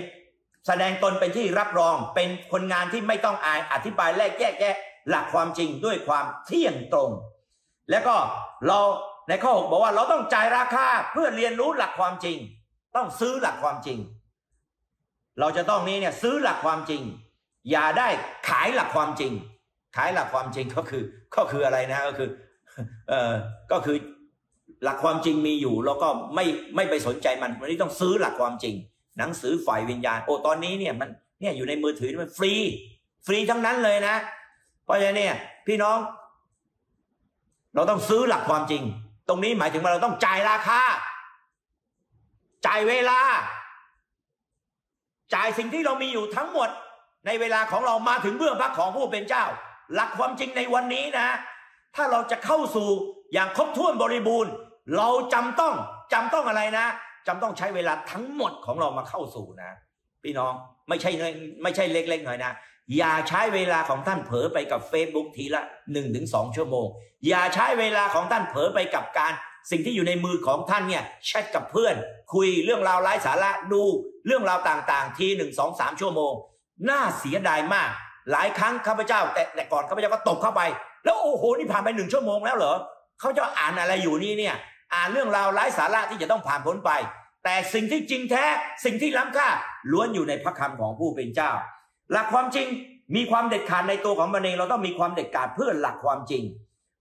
แสดงตนเป็นที่รับรองเป็นคนงานที่ไม่ต้องอายอธิบายแลกแยกแยะ หลักความจริงด้วยความเที่ยงตรง แล้วก็เราในข้อหกบอกว่าเราต้องจ่ายราคาเพื่อเรียนรู้หลักความจริง ต้องซื้อหลักความจริง เราจะต้องนี้เนี่ยซื้อหลักความจริง อย่าได้ขายหลักความจริง ขายหลักความจริงก็คือก็คืออะไรนะก็คือเอ่อก็คือหลักความจริงมีอยู่แล้วก็ไม่ไม่ไปสนใจมันวันนี้ต้องซื้อหลักความจริง หนังสือฝ่ายวิญญาณ โอ้ตอนนี้เนี่ยมันเนี่ยอยู่ในมือถือมันฟรี ฟรีทั้งนั้นเลยนะ เพราะฉะนั้นเนี่ยพี่น้อง เราต้องซื้อหลักความจริง ตรงนี้หมายถึงว่าเราต้องจ่ายราคาจ่ายเวลา จ่ายสิ่งที่เรามีอยู่ทั้งหมด ในเวลาของเรามาถึงเบื้องพระของผู้เป็นเจ้า หลักความจริงในวันนี้นะ ถ้าเราจะเข้าสู่อย่างครบถ้วนบริบูรณ์ เราจำต้องจำต้องอะไรนะจำต้องใช้เวลาทั้งหมดของเรามาเข้าสู่นะ พี่น้องไม่ใช่ไม่ใช่เล็กๆหน่อยนะ อย่าใช้เวลาของท่านเผลอไปกับ Facebook ทีละหนึ่งถึงสองชั่วโมง อย่าใช้เวลาของท่านเผลอไปกับการสิ่งที่อยู่ในมือของท่านเนี่ยแชทกับเพื่อน คุยเรื่องราวไร้สาระดูเรื่องราวต่างๆ ทีหนึ่งสองสามชั่วโมง น่าเสียดายมาก หลายครั้งข้าพเจ้า แต่แต่ก่อนข้าพเจ้าก็ตกเข้าไป แล้วโอ้โหนี่ผ่านไปหนึ่งชั่วโมงแล้วเหรอเขาจะอ่านอะไรอยู่นี่เนี่ย อ่านเรื่องราวไร้สาระที่จะต้องผ่านพ้นไป แต่สิ่งที่จริงแท้สิ่งที่ล้ำค่าล้วนอยู่ในพระคำของผู้เป็นเจ้า หลักความจริงมีความเด็ดขาดในตัวของมันเองเราต้องมีความเด็ดขาดเพื่อหลักความจริง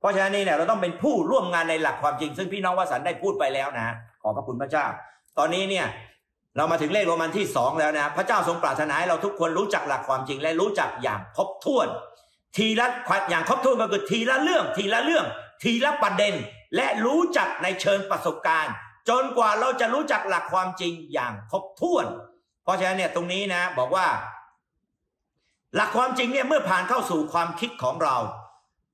เพราะฉะนั้นนี่เนี่ยเราต้องเป็นผู้ร่วมงานในหลักความจริง ซึ่งพี่น้องวสันได้พูดไปแล้วนะขอพระคุณพระเจ้า ตอนนี้เนี่ยเรามาถึงเลขโรมันที่สองแล้วนะพระเจ้าทรงปรารถนาให้เราทุกคนรู้จักหลักความจริง และรู้จักอย่างครบถ้วน ทีละอย่างครบถ้วนก็คือทีละเรื่อง ทีละเรื่อง ทีละประเด็น และรู้จักในเชิงประสบการณ์ จนกว่าเราจะรู้จักหลักความจริงอย่างครบถ้วน เพราะฉะนั้นเนี่ยตรงนี้นะบอกว่า หลักความจริงเนี่ยเมื่อผ่านเข้าสู่ความคิดของเรา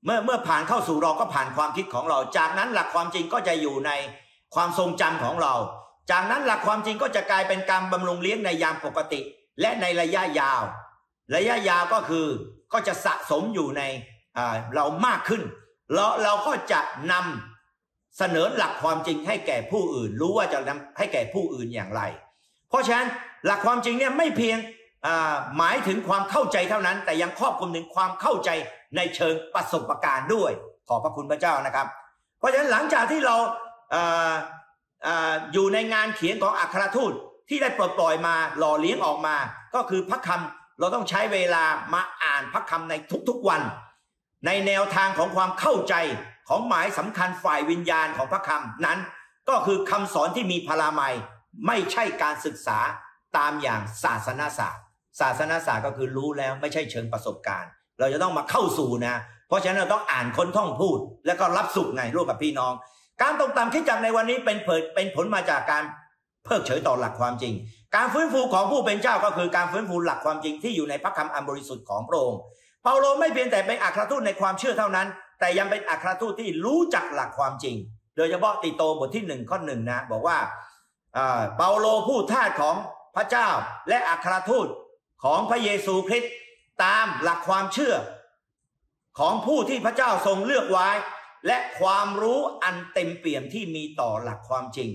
เมื่อเมื่อผ่านเข้าสู่เราก็ผ่านความคิดของเรา จากนั้นหลักความจริงก็จะอยู่ในความทรงจำของเรา จากนั้นหลักความจริงก็จะกลายเป็นการบำรุงเลี้ยงในยามปกติ และในระยะยาว ระยะยาวก็คือก็จะสะสมอยู่ในเรามากขึ้นเราเราก็จะนำเสนอหลักความจริงให้แก่ผู้อื่น รู้ว่าจะนำให้แก่ผู้อื่นอย่างไร เพราะฉะนั้นหลักความจริงเนี่ยไม่เพียง หมายถึงความเข้าใจเท่านั้น แต่ยังครอบคลุมถึงความเข้าใจในเชิงประสบการณ์ด้วย ขอพระคุณพระเจ้านะครับ เพราะฉะนั้นหลังจากที่เราอยู่ในงานเขียนของอัครทูตที่ได้ปลดปล่อยมาหล่อเลี้ยงออกมา ก็คือพระคำเราต้องใช้เวลามาอ่านพระคำในทุกๆวัน ในแนวทางของความเข้าใจของหมายสำคัญฝ่ายวิญญาณของพระคำนั้น ก็คือคำสอนที่มีพลามัย ไม่ใช่การศึกษาตามอย่างศาสนาศาสตร์ ศาสนาศาสตร์ก็คือรู้แล้วไม่ใช่เชิงประสบการณ์ เราจะต้องมาเข้าสู่นะ เพราะฉะนั้นเราต้องอ่านคนท่องพูด แล้วก็รับสุขไงร่วมกับพี่น้อง การตรงตามคิดจักในวันนี้เป็นผลเป็นผลมาจากการเพิกเฉยต่อหลักความจริง การฟื้นฟูของผู้เป็นเจ้าก็คือการฟื้นฟูหลักความจริงที่อยู่ในพระคำอันบริสุทธิ์ของพระองค์เปาโลไม่เพียงแต่เป็นอัครทูตในความเชื่อเท่านั้น แต่ยังเป็นอัครทูตที่รู้จักหลักความจริง โดยเฉพาะติโตบทที่หนึ่งข้อหนึ่งนะบอกว่าเปาโลผู้ทาสของพระเจ้าและอัครทูต ของพระเยซูคริสต์ตามหลักความเชื่อ ของผู้ที่พระเจ้าทรงเลือกไว้ และความรู้อันเต็มเปี่ยมที่มีต่อหลักความจริง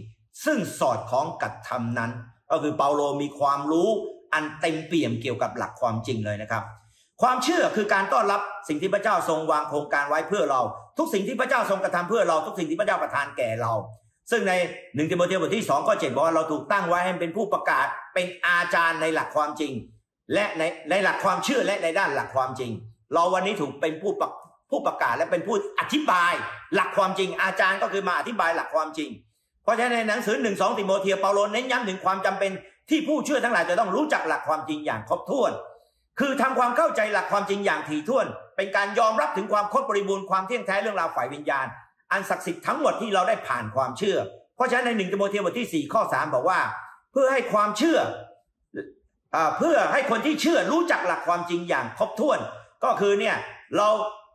ซึ่งสอดคล้องกับธรรมนั้น ก็คือเปาโลมีความรู้อันเต็มเปี่ยมเกี่ยวกับหลักความจริงเลยนะครับ ความเชื่อคือการต้อนรับสิ่งที่พระเจ้าทรงวางโครงการไว้เพื่อเรา ทุกสิ่งที่พระเจ้าทรงกระทำเพื่อเราทุกสิ่งที่พระเจ้าประทานแก่เรา ซึ่งในหนึ่งติโมเทบทที่สองข้อเจ็ดบอกว่าเราถูกตั้งไว้ให้เป็นผู้ประกาศเป็นอาจารย์ในหลักความจริง และในในหลักความเชื่อและในด้านหลักความจริง เราวันนี้ถูกเป็นผู้ผู้ประกาศและเป็นผู้อธิบาย หลักความจริง อาจารย์ก็คือมาอธิบายหลักความจริง เพราะฉะนั้นในหนังสือหนึ่งสองติโมเทียเปาโลเน้นย้ำถึงความจำเป็นที่ผู้เชื่อทั้งหลายจะต้องรู้จักหลักความจริงอย่างครบถ้วน คือทำความเข้าใจหลักความจริงอย่างถี่ถ้วน เป็นการยอมรับถึงความครบบริบูรณ์ความเที่ยงแท้เรื่องราวฝ่ายวิญญาณ อันศักดิ์สิทธิ์ทั้งหมดที่เราได้ผ่านความเชื่อ เพราะฉะนั้นในหนึ่งติโมเทบทที่สี่ข้อสามบอกว่า เพื่อให้ความเชื่อ เพื่อให้คนที่เชื่อรู้จักหลักความจริงอย่างครบถ้วน ก็คือเนี่ยเรา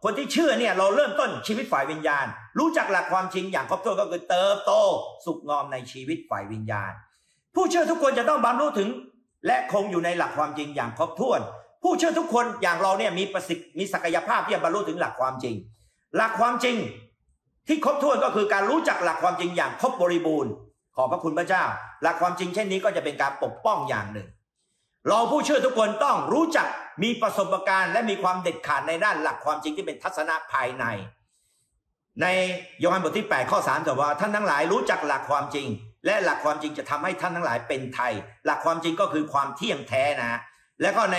คนที่เชื่อเนี่ยเราเริ่มต้นชีวิตฝ่ายวิญญาณ รู้จักหลักความจริงอย่างครบถ้วนก็คือเติบโตสุขงอมในชีวิตฝ่ายวิญญาณ ผู้เชื่อทุกคนจะต้องบรรลุถึง และคงอยู่ในหลักความจริงอย่างครบถ้วน ผู้เชื่อทุกคนอย่างเราเนี่ยมีประสิทธิ์มีศักยภาพที่จะบรรลุถึงหลักความจริง หลักความจริงที่ครบถ้วนก็คือการรู้จักหลักความจริงอย่างครบบริบูรณ์ ขอบพระคุณพระเจ้า หลักความจริงเช่นนี้ก็จะเป็นการปกป้องอย่างหนึ่ง เราผู้เชื่อทุกคนต้องรู้จักมีประสบการณ์ และมีความเด็ดขาดในด้านหลักความจริงที่เป็นทัศนะภายใน ในยอห์นบทที่ 8 ข้อ3บอกว่าท่านทั้งหลายรู้จักหลักความจริง และหลักความจริงจะทำให้ท่านทั้งหลายเป็นไทย หลักความจริงก็คือความเที่ยงแท้นะ แล้วก็ใน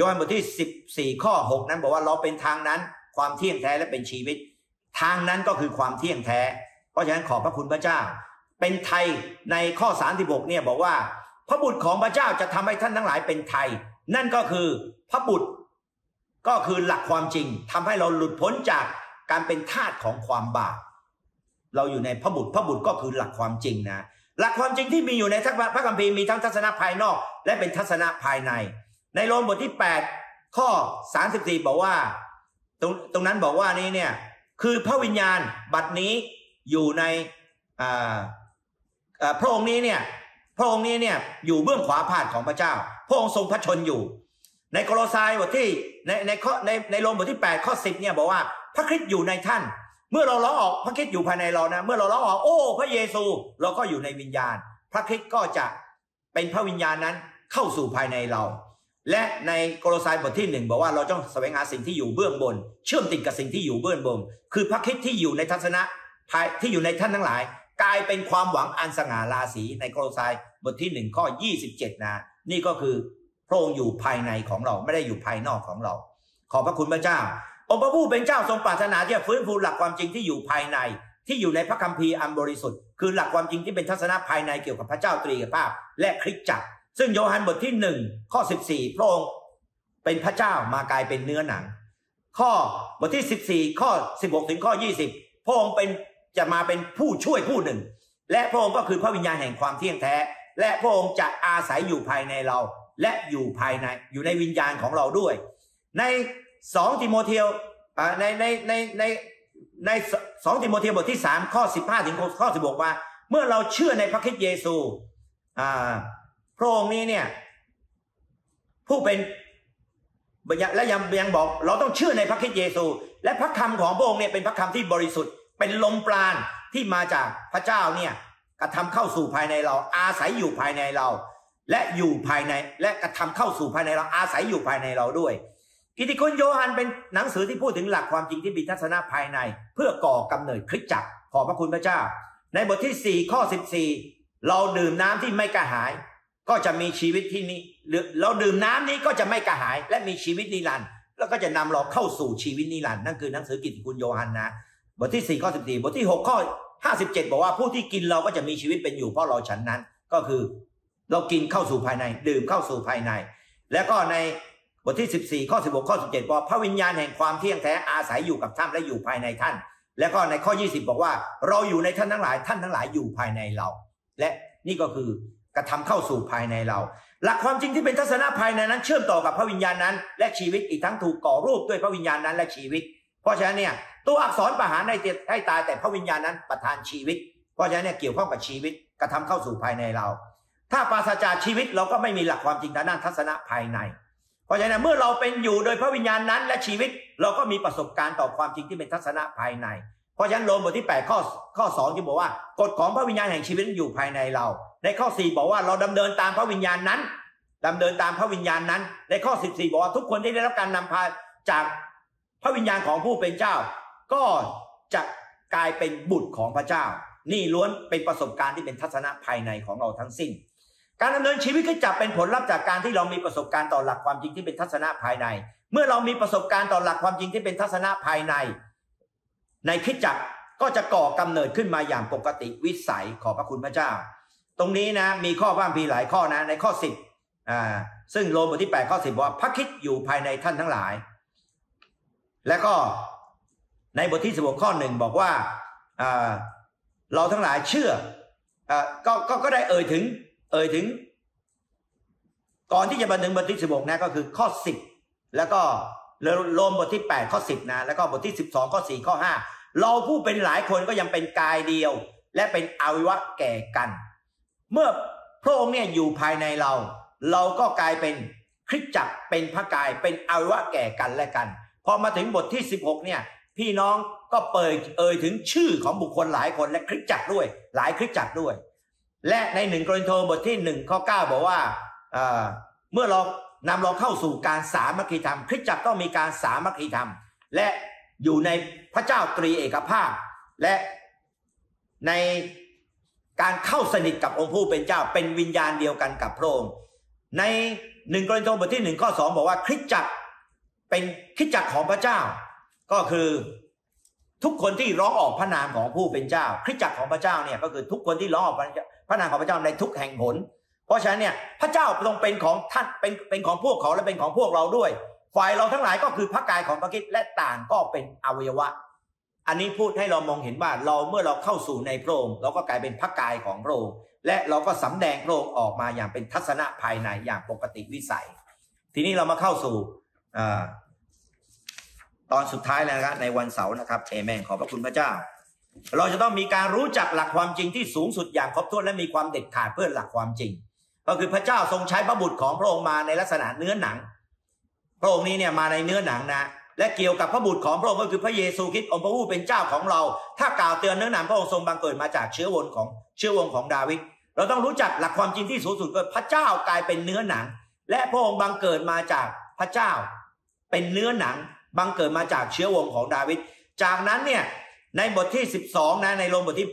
ยอห์นบทที่ 14 ข้อ 6 นั้นบอกว่าเราเป็นทางนั้น ความเที่ยงแท้และเป็นชีวิต ทางนั้นก็คือความเที่ยงแท้ เพราะฉะนั้นขอบพระคุณพระเจ้า เป็นไทยในข้อ36เนี่ยบอกว่า พระบุตรของพระเจ้าจะทำให้ท่านทั้งหลายเป็นไทย นั่นก็คือพระบุตรก็คือหลักความจริงทำให้เราหลุดพ้นจากการเป็นทาสของความบาปเราอยู่ในพระบุตรพระบุตรก็คือหลักความจริงนะหลักความจริงที่มีอยู่ในพระคัมภีร์มีทั้งทัศนะภายนอก และเป็นทัศนะภายใน ในโรมบทที่ 8 ข้อ 34 บอกว่า ตรงตรงนั้นบอกว่านี้เนี่ยคือพระวิญญาณบัดนี้อยู่ในพระองค์นี้เนี่ย พระองค์นี้เนี่ยอยู่เบื้องขวาผ่านของพระเจ้า พระองค์ทรงพระชนอยู่ ในโคโลไซบทที่ในในข้อในในโรมบทที่ 8 ข้อ 10เนี่ยบอกว่าพระคริสต์อยู่ในท่าน เมื่อเราล้อออกพระคริสต์อยู่ภายในเรานะ เมื่อเราล้อออกโอ้ พระเยซู เราก็อยู่ในวิญญาณ พระคริสต์ก็จะเป็นพระวิญญาณนั้นเข้าสู่ภายในเรา และในโกโลไซบทที่หนึ่งบอกว่าเราต้องแสวงหาสิ่งที่อยู่เบื้องบน เชื่อมติดกับสิ่งที่อยู่เบื้องบน คือพระคิดที่อยู่ในทัศนะที่อยู่ในท่านทั้งหลาย กลายเป็นความหวังอันสง่าราศีในโกโลไซบทที่หนึ่งข้อยี่สิบเจ็ดนะ นี่ก็คือพระองค์อยู่ภายในของเราไม่ได้อยู่ภายนอกของเรา ขอบพระคุณพระเจ้า องค์พระผู้เป็นเจ้าทรงปรารถนาที่จะฟื้นฟูหลักความจริงที่อยู่ภายใน ที่อยู่ในพระคัมภีร์อันบริสุทธิ์คือหลักความจริงที่เป็นทัศนะภายในเกี่ยวกับพระเจ้าตรีภาพ และคริสตจักร ซึ่งโยฮันบทที่หนึ่งข้อสิบสี่พระองค์เป็นพระเจ้ามากลายเป็นเนื้อหนัง ข้อบทที่สิบสี่ข้อสิบหกถึงข้อยี่สิบพระองค์เป็น จะมาเป็นผู้ช่วยผู้หนึ่ง และพระองค์ก็คือพระวิญญาณแห่งความเที่ยงแท้ และพระองค์จะอาศัยอยู่ภายในเรา และอยู่ภายในอยู่ในวิญญาณของเราด้วย ในสองติโมเทลในในในในในสองติโมเทลบทที่สามข้อสิบห้าถึงข้อสิบหกว่า เมื่อเราเชื่อในพระคริสต์เยซูพระองค์นี้เนี่ยผู้เป็นและยังยังบอก เราต้องเชื่อในพระคริสต์เยซู และพระคำของพระองค์เนี่ยเป็นพระคำที่บริสุทธิ์ เป็นลมปราณที่มาจากพระเจ้าเนี่ยกระทำเข้าสู่ภายในเรา อาศัยอยู่ภายในเรา และอยู่ภายในและกระทำเข้าสู่ภายในเราอาศัยอยู่ภายในเราด้วย กิติคุณโยฮันเป็นหนังสือที่พูดถึงหลักความจริงที่มีทัศนะภายใน เพื่อก่อกำเนิดคริสตจักรขอพระคุณพระเจ้า ในบทที่ 4 ข้อ 14 เราดื่มน้ำที่ไม่กระหาย ก็จะมีชีวิตที่นี้เราดื่มน้ำนี้ก็จะไม่กระหาย และมีชีวิตนิรันดร์แล้วก็จะนำเราเข้าสู่ชีวิตนิรันดร์นั่นคือหนังสือกิตติคุณโยฮันนะ บทที่4ข้อ14 บทที่ 6 ข้อ 57 บอกว่าผู้ที่กินเราก็จะมีชีวิตเป็นอยู่เพราะเราฉันนั้น ก็คือเรากินเข้าสู่ภายใน ดื่มเข้าสู่ภายใน แล้วก็ในบทที่ 14 ข้อ 16 ข้อ 17บอกพระวิญญาณแห่งความเที่ยงแท้อาศัยอยู่กับท่านและอยู่ภายในท่าน แล้วก็ในข้อ 20 บอกว่า เราอยู่ในท่านทั้งหลายท่านทั้งหลายอยู่ภายในเรา และนี่ก็คือกระทำเข้าสู่ภายในเรา หลักความจริงที่เป็นทัศนะภายในนั้น เชื่อมต่อกับพระวิญญาณนั้น และชีวิตอีกทั้งถูกก่อรูปด้วยพระวิญญาณนั้นและชีวิต เพราะฉะนั้นเนี่ย ตัวอักษรประหารในให้ตายแต่พระวิญญาณนั้นประทานชีวิต เพราะฉะนั้นเนี่ยเกี่ยวข้องกับชีวิตกระทำเข้าสู่ภายในเรา ถ้าปราศจากชีวิตเราก็ไม่มีหลักความจริงทางด้านทัศนะภายใน เพราะฉะนั้นเมื่อเราเป็นอยู่โดยพระวิญญาณนั้น และชีวิตเราก็มีประสบการณ์ต่อความจริงที่เป็นทัศนะภายใน เพราะฉะนั้นโรมบทที่8ข้อข้อ2ที่บอกว่ากฎของพระวิญญาณแห่งชีวิตอยู่ภายในเรา ในข้อ 4 บอกว่าเราดำเนินตามพระวิญญาณนั้นดำเนินตามพระวิญญาณนั้น ในข้อ 14 บอกว่าทุกคนที่ได้รับการนำพาจากพระวิญญาณของผู้เป็นเจ้า ก็จะกลายเป็นบุตรของพระเจ้า นี่ล้วนเป็นประสบการณ์ที่เป็นทัศนะภายในของเราทั้งสิ้น การดำเนินชีวิตก็จะเป็นผลลัพธ์จากการที่เรามีประสบการณ์ต่อหลักความจริงที่เป็นทัศนะภายใน เมื่อเรามีประสบการณ์ต่อหลักความจริงที่เป็นทัศนะภายใน ในคิดจักก็จะก่อกำเนิดขึ้นมาอย่างปกติวิสัยขอพระคุณพระเจ้า ตรงนี้นะมีข้อบ้างพีหลายข้อนะในข้อสิบอ่าซึ่งโรมบทที่8ข้อสิบว่าพระคิดอยู่ภายในท่านทั้งหลาย และก็ ในบทที่สิบหกข้อหนึ่งบอกว่าเราทั้งหลายเชื่อก็ก็ก็ได้เอ่ยถึง เอ่ยถึง ก่อนที่จะบรรถึงบทที่สิบหกนะก็คือข้อสิบแล้วก็โรมบทที่แปดข้อสิบนะ แล้วก็บทที่สิบสองข้อสี่ข้อห้าเราผู้เป็นหลายคนก็ยังเป็นกายเดียว และเป็นอวัยวะแก่กัน เมื่อพระองค์เนี่ยอยู่ภายในเรา เราก็กลายเป็นคริสจักรเป็นพระกายเป็นอวัยวะแก่กันและกัน พอมาถึงบทที่ 16 เนี่ย พี่น้องก็เปิดเอ่ยถึงชื่อของบุคคลหลายคนและคริสจักรด้วย หลายคริสจักรด้วย และในหนึ่งกรณีโทบทที่หนึ่งข้อเก้าบอกว่าเมื่อเรานำเราเข้าสู่การสามัคคีธรรม คริสจักรต้องมีการสามัคคีธรรม และอยู่ในพระเจ้าตรีเอกภาพ และในการเข้าสนิทกับองค์ผู้เป็นเจ้าเป็นวิญญาณเดียวกันกับพระองค์ในหนึ่งกรณีโทบทที่หนึ่งข้อสองบอกว่าคริสจักรเป็นคริสจักรของพระเจ้า ก็คือทุกคนที่ร้องออกพระนามของผู้เป็นเจ้า คริสตจักรของพระเจ้าเนี่ยก็คือทุกคนที่ร้องออกพระนามของพระเจ้าในทุกแห่งหน เพราะฉะนั้นเนี่ยพระเจ้าทรงเป็นของท่านเป็นเป็นของพวกเขาและเป็นของพวกเราด้วย ฝ่ายเราทั้งหลายก็คือพระกายของพระคิดและต่างก็เป็นอวัยวะ อันนี้พูดให้เรามองเห็นว่าเราเมื่อเราเข้าสู่ในพระองค์เราก็กลายเป็นพระกายของพระองค์และเราก็สำแดงพระองค์ออกมาอย่างเป็นทัศนะภายในอย่างปกติวิสัย ทีนี้เรามาเข้าสู่ ตอนสุดท้ายแล้วนะครับในวันเสาร์นะครับเอเมนขอบพระคุณพระเจ้า เราจะต้องมีการรู้จักหลักความจริงที่สูงสุดอย่างครบถ้วนและมีความเด็ดขาดเพื่อหลักความจริง ก็คือพระเจ้าทรงใช้พระบุตรของพระองค์มาในลักษณะเนื้อหนัง พระองค์นี้เนี่ยมาในเนื้อหนังนะและเกี่ยวกับพระบุตรของพระองค์ก็คือพระเยซูคริสต์องค์พระผู้เป็นเจ้าของเรา ถ้ากล่าวเตือนเนื้อหนังพระองค์ทรงบังเกิดมาจากเชื้อวงของเชื้อวงของดาวิดเราต้องรู้จักหลักความจริงที่สูงสุดก็พระเจ้ากลายเป็นเนื้อหนัง และพระองค์บังเกิดมาจากพระเจ้า เป็นเนื้อหนัง บังเกิดมาจากเชื้อวงของดาวิดจากนั้นเนี่ยในบทที่ 12 นะในโรมบทที่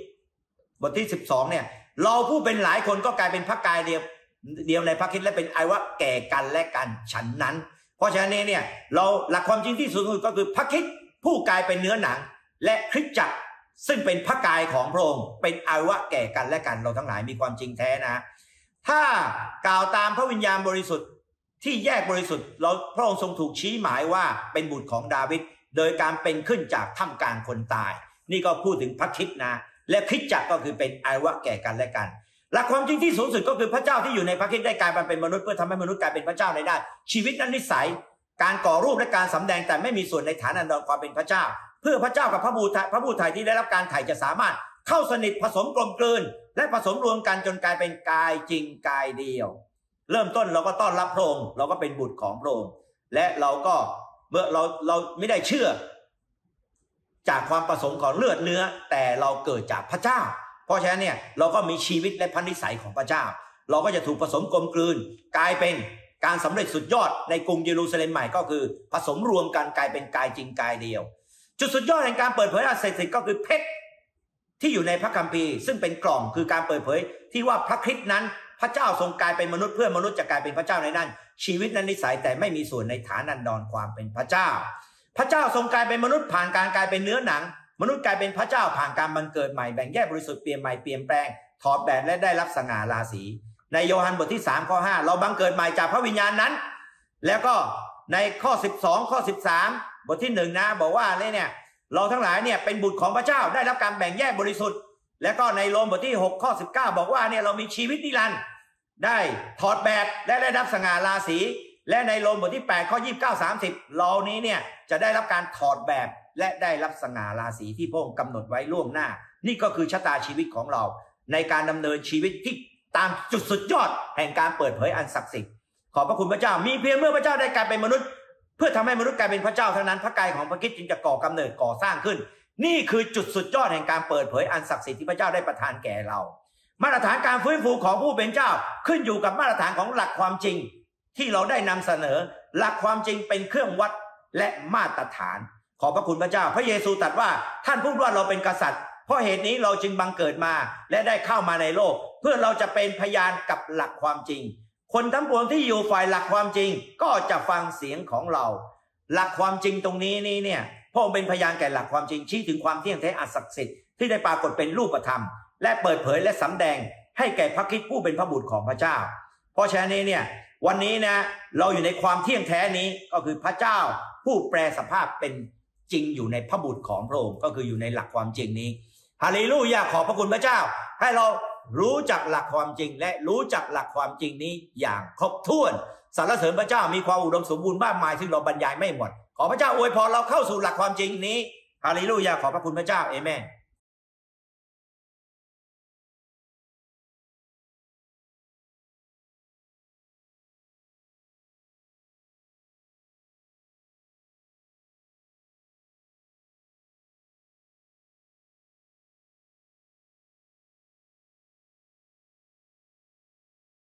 บทที่ 12 เนี่ย เราผู้เป็นหลายคนก็กลายเป็นพระกายเดียวเดียวในพระคิดและเป็นไอวะแก่กันและกันฉันนั้น เพราะฉะนั้นเนี่ยเราหลักความจริงที่สุดก็คือพระคิดผู้กลายเป็นเนื้อหนัง และคริสจักรซึ่งเป็นพระกายของพระองค์เป็นอาวะแก่กันและกันเราทั้งหลายมีความจริงแท้นะ ถ้ากล่าวตามพระวิญญาณบริสุทธิ์ ที่แยกบริสุทธิ์เราพระองค์ทรงถูกชี้หมายว่าเป็นบุตรของดาวิดโดยการเป็นขึ้นจากถ้ำกลางคนตาย นี่ก็พูดถึงพระคิดนะ และคิดจักก็คือเป็นอาวะแก่กันและกันหลักความจริงที่สูงสุดก็คือพระเจ้าที่อยู่ในพระคิดได้กลายมาเป็นมนุษย์เพื่อทำให้มนุษย์กลายเป็นพระเจ้าในได้ ชีวิตนั้นนิสัย การก่อรูปและการสำแดงแต่ไม่มีส่วนในฐานะดอนความเป็นพระเจ้า เพื่อพระเจ้ากับพระบูชาพระบูชาที่ได้รับการไถ่จะสามารถเข้าสนิทผสมกลมกลืน และผสมรวมกันจนกลายเป็นกายจริงกายเดียว เริ่มต้นเราก็ต้อนรับพระองค์เราก็เป็นบุตรของพระองค์และเราก็เมื่อเราเราไม่ได้เชื่อ จากความประสงค์ของเลือดเนื้อ แต่เราเกิดจากพระเจ้า เพราะฉะนั้นเนี่ยเราก็มีชีวิตและพันธิสัยของพระเจ้า เราก็จะถูกผสมกลมกลืน กลายเป็นการสำเร็จสุดยอดในกรุงเยรูซาเล็มใหม่ก็คือ ผสมรวมกันกลายเป็นกายจริงกายเดียว จุดสุดยอดแห่งการเปิดเผยอาเศษก็คือเพชรที่อยู่ในพระคัมภีร์ ซึ่งเป็นกล่องคือการเปิดเผยที่ว่าพระคริสต์นั้น พระเจ้าทรงกลายเป็นมนุษย์เพื่อมนุษย์จะกลายเป็นพระเจ้าในนั้น ชีวิตนั้นนิสัยแต่ไม่มีส่วนในฐานันดรความเป็นพระเจ้า พระเจ้าทรงกลายเป็นมนุษย์ผ่านการกลายเป็นเนื้อหนัง มนุษย์กลายเป็นพระเจ้าผ่านการบังเกิดใหม่แบ่งแยกบริสุทธิ์เปลี่ยนใหม่เปลี่ยนแปลงถอดแบบและได้รับสง่าราศีในโยฮันบทที่3ข้อ5เราบังเกิดใหม่จากพระวิญญาณนั้น แล้วก็ในข้อ 12 ข้อ 13 บทที่1นะบอกว่าเนี่ยเราทั้งหลายเนี่ยเป็นบุตรของพระเจ้าได้รับการแบ่งแยกบริสุทธิ์ แล้วก็ในโรมบทที่ 6 ข้อ 19 บอกว่าเนี่ยเรามีชีวิตนิรันดร์ได้ถอดแบบและได้รับสง่าราศีและในโรมบทที่ 8 ข้อ 29 30 เรานี้เนี่ยจะได้รับการถอดแบบและได้รับสง่าราศีที่พระองค์กำหนดไว้ล่วงหน้า นี่ก็คือชะตาชีวิตของเรา ในการดำเนินชีวิตที่ตามจุดสุดยอด แห่งการเปิดเผยอันศักดิ์สิทธิ์ขอบพระคุณพระเจ้ามีเพียงเมื่อพระเจ้าได้กลายเป็นมนุษย์ เพื่อทำให้มนุษย์กลายเป็นพระเจ้าเท่านั้นพระกายของพระคิดจึงจะก่อกำเนิดก่อสร้างขึ้น นี่คือจุดสุดยอดแห่งการเปิดเผยอันศักดิ์สิทธิ์ที่พระเจ้าได้ประทานแก่เรา มาตรฐานการฟื้นฟูของผู้เป็นเจ้า ขึ้นอยู่กับมาตรฐานของหลักความจริง ที่เราได้นำเสนอ หลักความจริงเป็นเครื่องวัดและมาตรฐาน ขอพระคุณพระเจ้า พระเยซูตรัสว่าท่านพูดว่าเราเป็นกษัตริย์ เพราะเหตุนี้เราจึงบังเกิดมาและได้เข้ามาในโลก เพื่อเราจะเป็นพยานกับหลักความจริง คนทั้งปวงที่อยู่ฝ่ายหลักความจริงก็จะฟังเสียงของเรา หลักความจริงตรงนี้นี่เนี่ย พระองค์เป็นพยานแก่หลักความจริงชี้ถึงความเที่ยงแท้อัศศักดิ์สิทธิ์ที่ได้ปรากฏเป็นรูปธรรม และเปิดเผยและสำแดงให้แก่พระคิดผู้เป็นพระบุตรของพระเจ้า เพราะฉะนั้นเนี่ยวันนี้นะเราอยู่ในความเที่ยงแท้นี้ก็คือพระเจ้าผู้แปลสภาพเป็นจริงอยู่ในพระบุตรของพระองค์ก็คืออยู่ในหลักความจริงนี้ฮาเลลูยาขอบพระคุณพระเจ้า ให้เรารู้จักหลักความจริง และรู้จักหลักความจริงนี้อย่างครบถ้วนสรรเสริญพระเจ้ามีความอุดมสมบูรณ์มากมายซึ่งเราบรรยายไม่หมด ขอพระเจ้าอวยพรเราเข้าสู่หลักความจริงนี้ฮาเลลูยาขอพระคุณพระเจ้าเอเมน